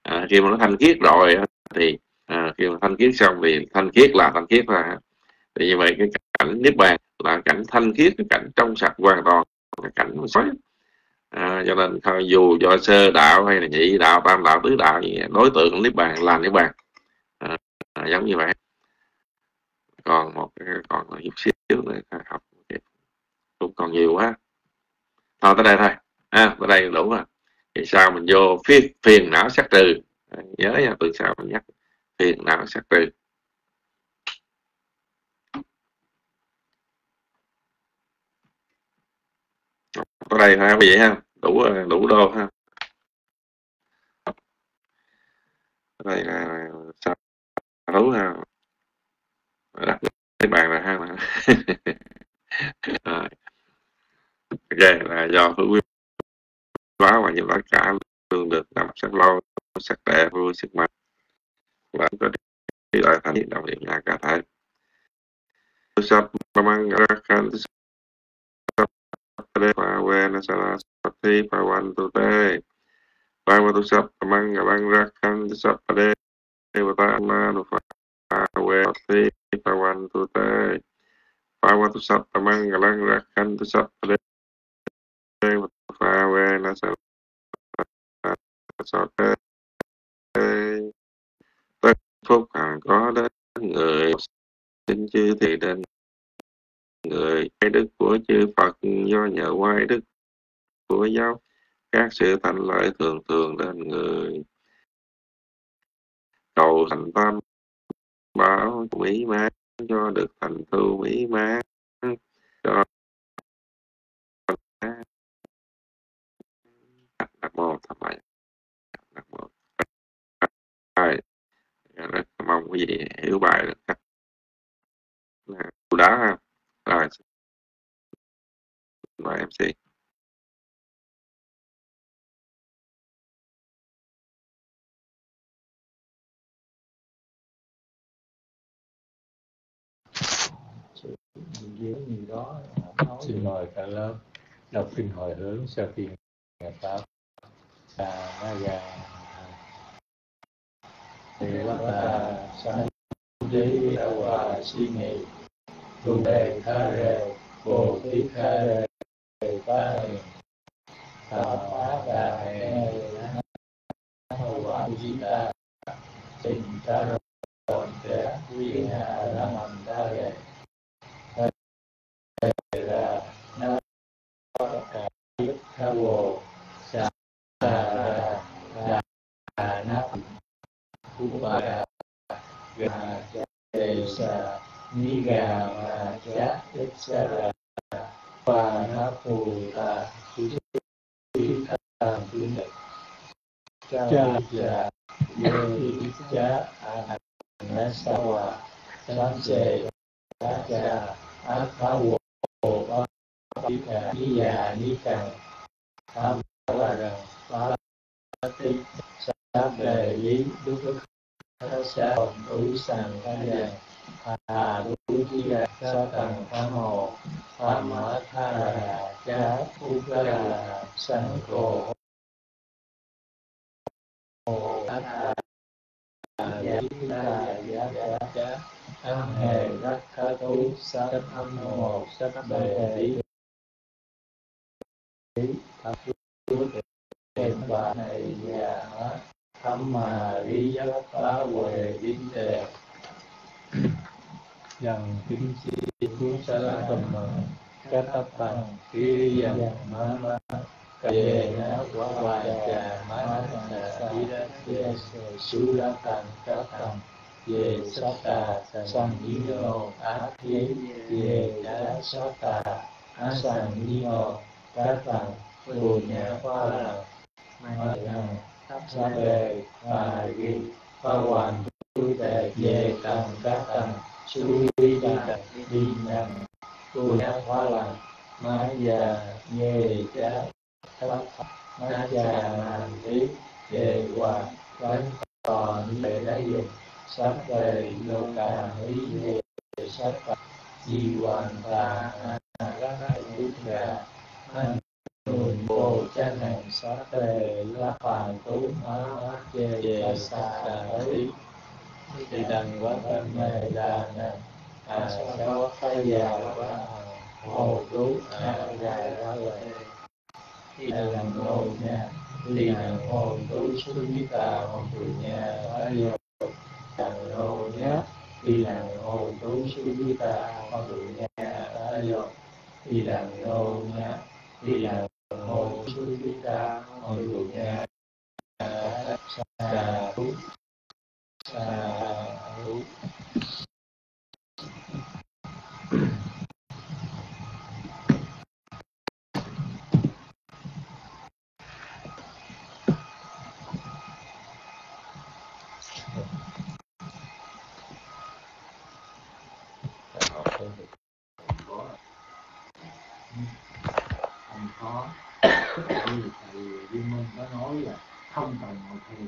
à, khi mà nó thanh khiết rồi thì à, khi mà thanh khiết xong thì thanh khiết là thanh khiết là thì như vậy cái cảnh niết bàn là cảnh thanh khiết cái cảnh trong sạch hoàn toàn cái cảnh xoáy à, cho nên dù do sơ đạo hay là nhị đạo tam đạo tứ đạo gì đối tượng niết bàn là niết bàn. À, à, giống như vậy. Còn một còn một chút xíu nữa học cũng còn nhiều quá. Thôi tới đây thôi. À, tới đây đủ rồi thì sao mình vô phiền, phiền não sắc trừ. Nhớ nha từ sau mình nhắc phiền não sắc trừ. Có đây ha vậy ha đủ đủ đô ha. Đây là sao? Đủ ha. Đặt cái bàn là ha. Rồi. Ok là do hữu quyết và những tất cả luôn được nằm sắc lâu sắc đẹp vui sức mạnh và có đi lại thành hiện động hiện nhà cả thể sắp mang ra kan sắp và quên sala sắp thi pa văn tu tê pa văn tu sap mang galang rakan tu sắp pade và ta ma nu fa we thi pa văn tu tê pa văn tu sap mang ra khăn tu sap pade và là sợ sợ tất phúc hằng có đến người, xin chư thì đến người cái đức của chư Phật do nhờ quay đức của giáo, các sự thành lợi thường thường đến người. Cầu thành tâm, bảo mỹ mãn, cho được thành tựu mỹ mãn, cho Nam mô Tham Mày Nam mô rất mong quý vị hiểu bài được cách là đã ha rồi mời MC dưới như đó nói lời cả lớp đọc kinh hồi hướng sau khi nghe pháp ta ga thì quá ta sanh đế ra hòa suy nghĩ tu đề tha rề bồ tí tha rề ta hiền thà phá đà hệ hầu quả di ta tình ta rồi trẻ quy hạ ra mầm ta rề ra na cả biết tha bồ sa ra ra na upaya gà đề sa ni gà mà chát tích sa ra và na phù ta chú trí tham chú lực cha già yê cha a na sa wa sam se cha cha a pha wo ba đi cả đi già đi càng tham là rằng phá tích sa đề lý đức sa đủ sàng ca dàng hà đủ chi là sa tầng tham hồ tham mở tha là cha phu ca là sanh cổ. Hồ ác là giá ta giá giá giá an hề rắc khá tú sa tham hồ sa bề lý thập tên bà này già hết thăm mà lý giác phá huệ dính đề yang kính chi cuốn sa la tầm mờ các tập bằng ký dần má má. Kề ná quả hoài trà, má trà đi ra kia sú ra tàn các sát sang đi ati á da về asang sát tà, á sang đi nô các tầng phù nhà khoa là mai rằng sa đề và ghi pha hoàn tu về tầng các tầng su đi đà đi nằm tu nhã hóa là ma già nhê chá thất ma già làm lý về hòa quán tò về đã dùng. Sát về lô cà ý về sát phật di hoàn và các tu gà anh Mười bồ chân hành sát về la phàm tú má chê chê sa đà tí thì đằng quá tâm mê đà nè. À sa quá khai già quá Hồ tú. À già ra vậy Thì đằng hồ nha. Thì đằng hồ tú xuất với ta hồ tù nhà Phá vô Đằng hồ nhá Thì đằng hồ tú xuất với ta hồ tù nhà Phá vô Thì đằng hồ nhá Thì đằng hồ sư với ta hồ tụ nhà xà tú xà không khó như thầy Duy Minh có nói là không cần ngồi thiền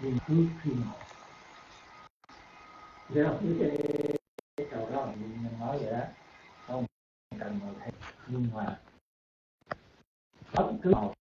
nhưng cứ khi ngồi Thấy không? Cái, cái đó là nói vậy đó không cần ngồi thấy nhưng mà bất cứ màu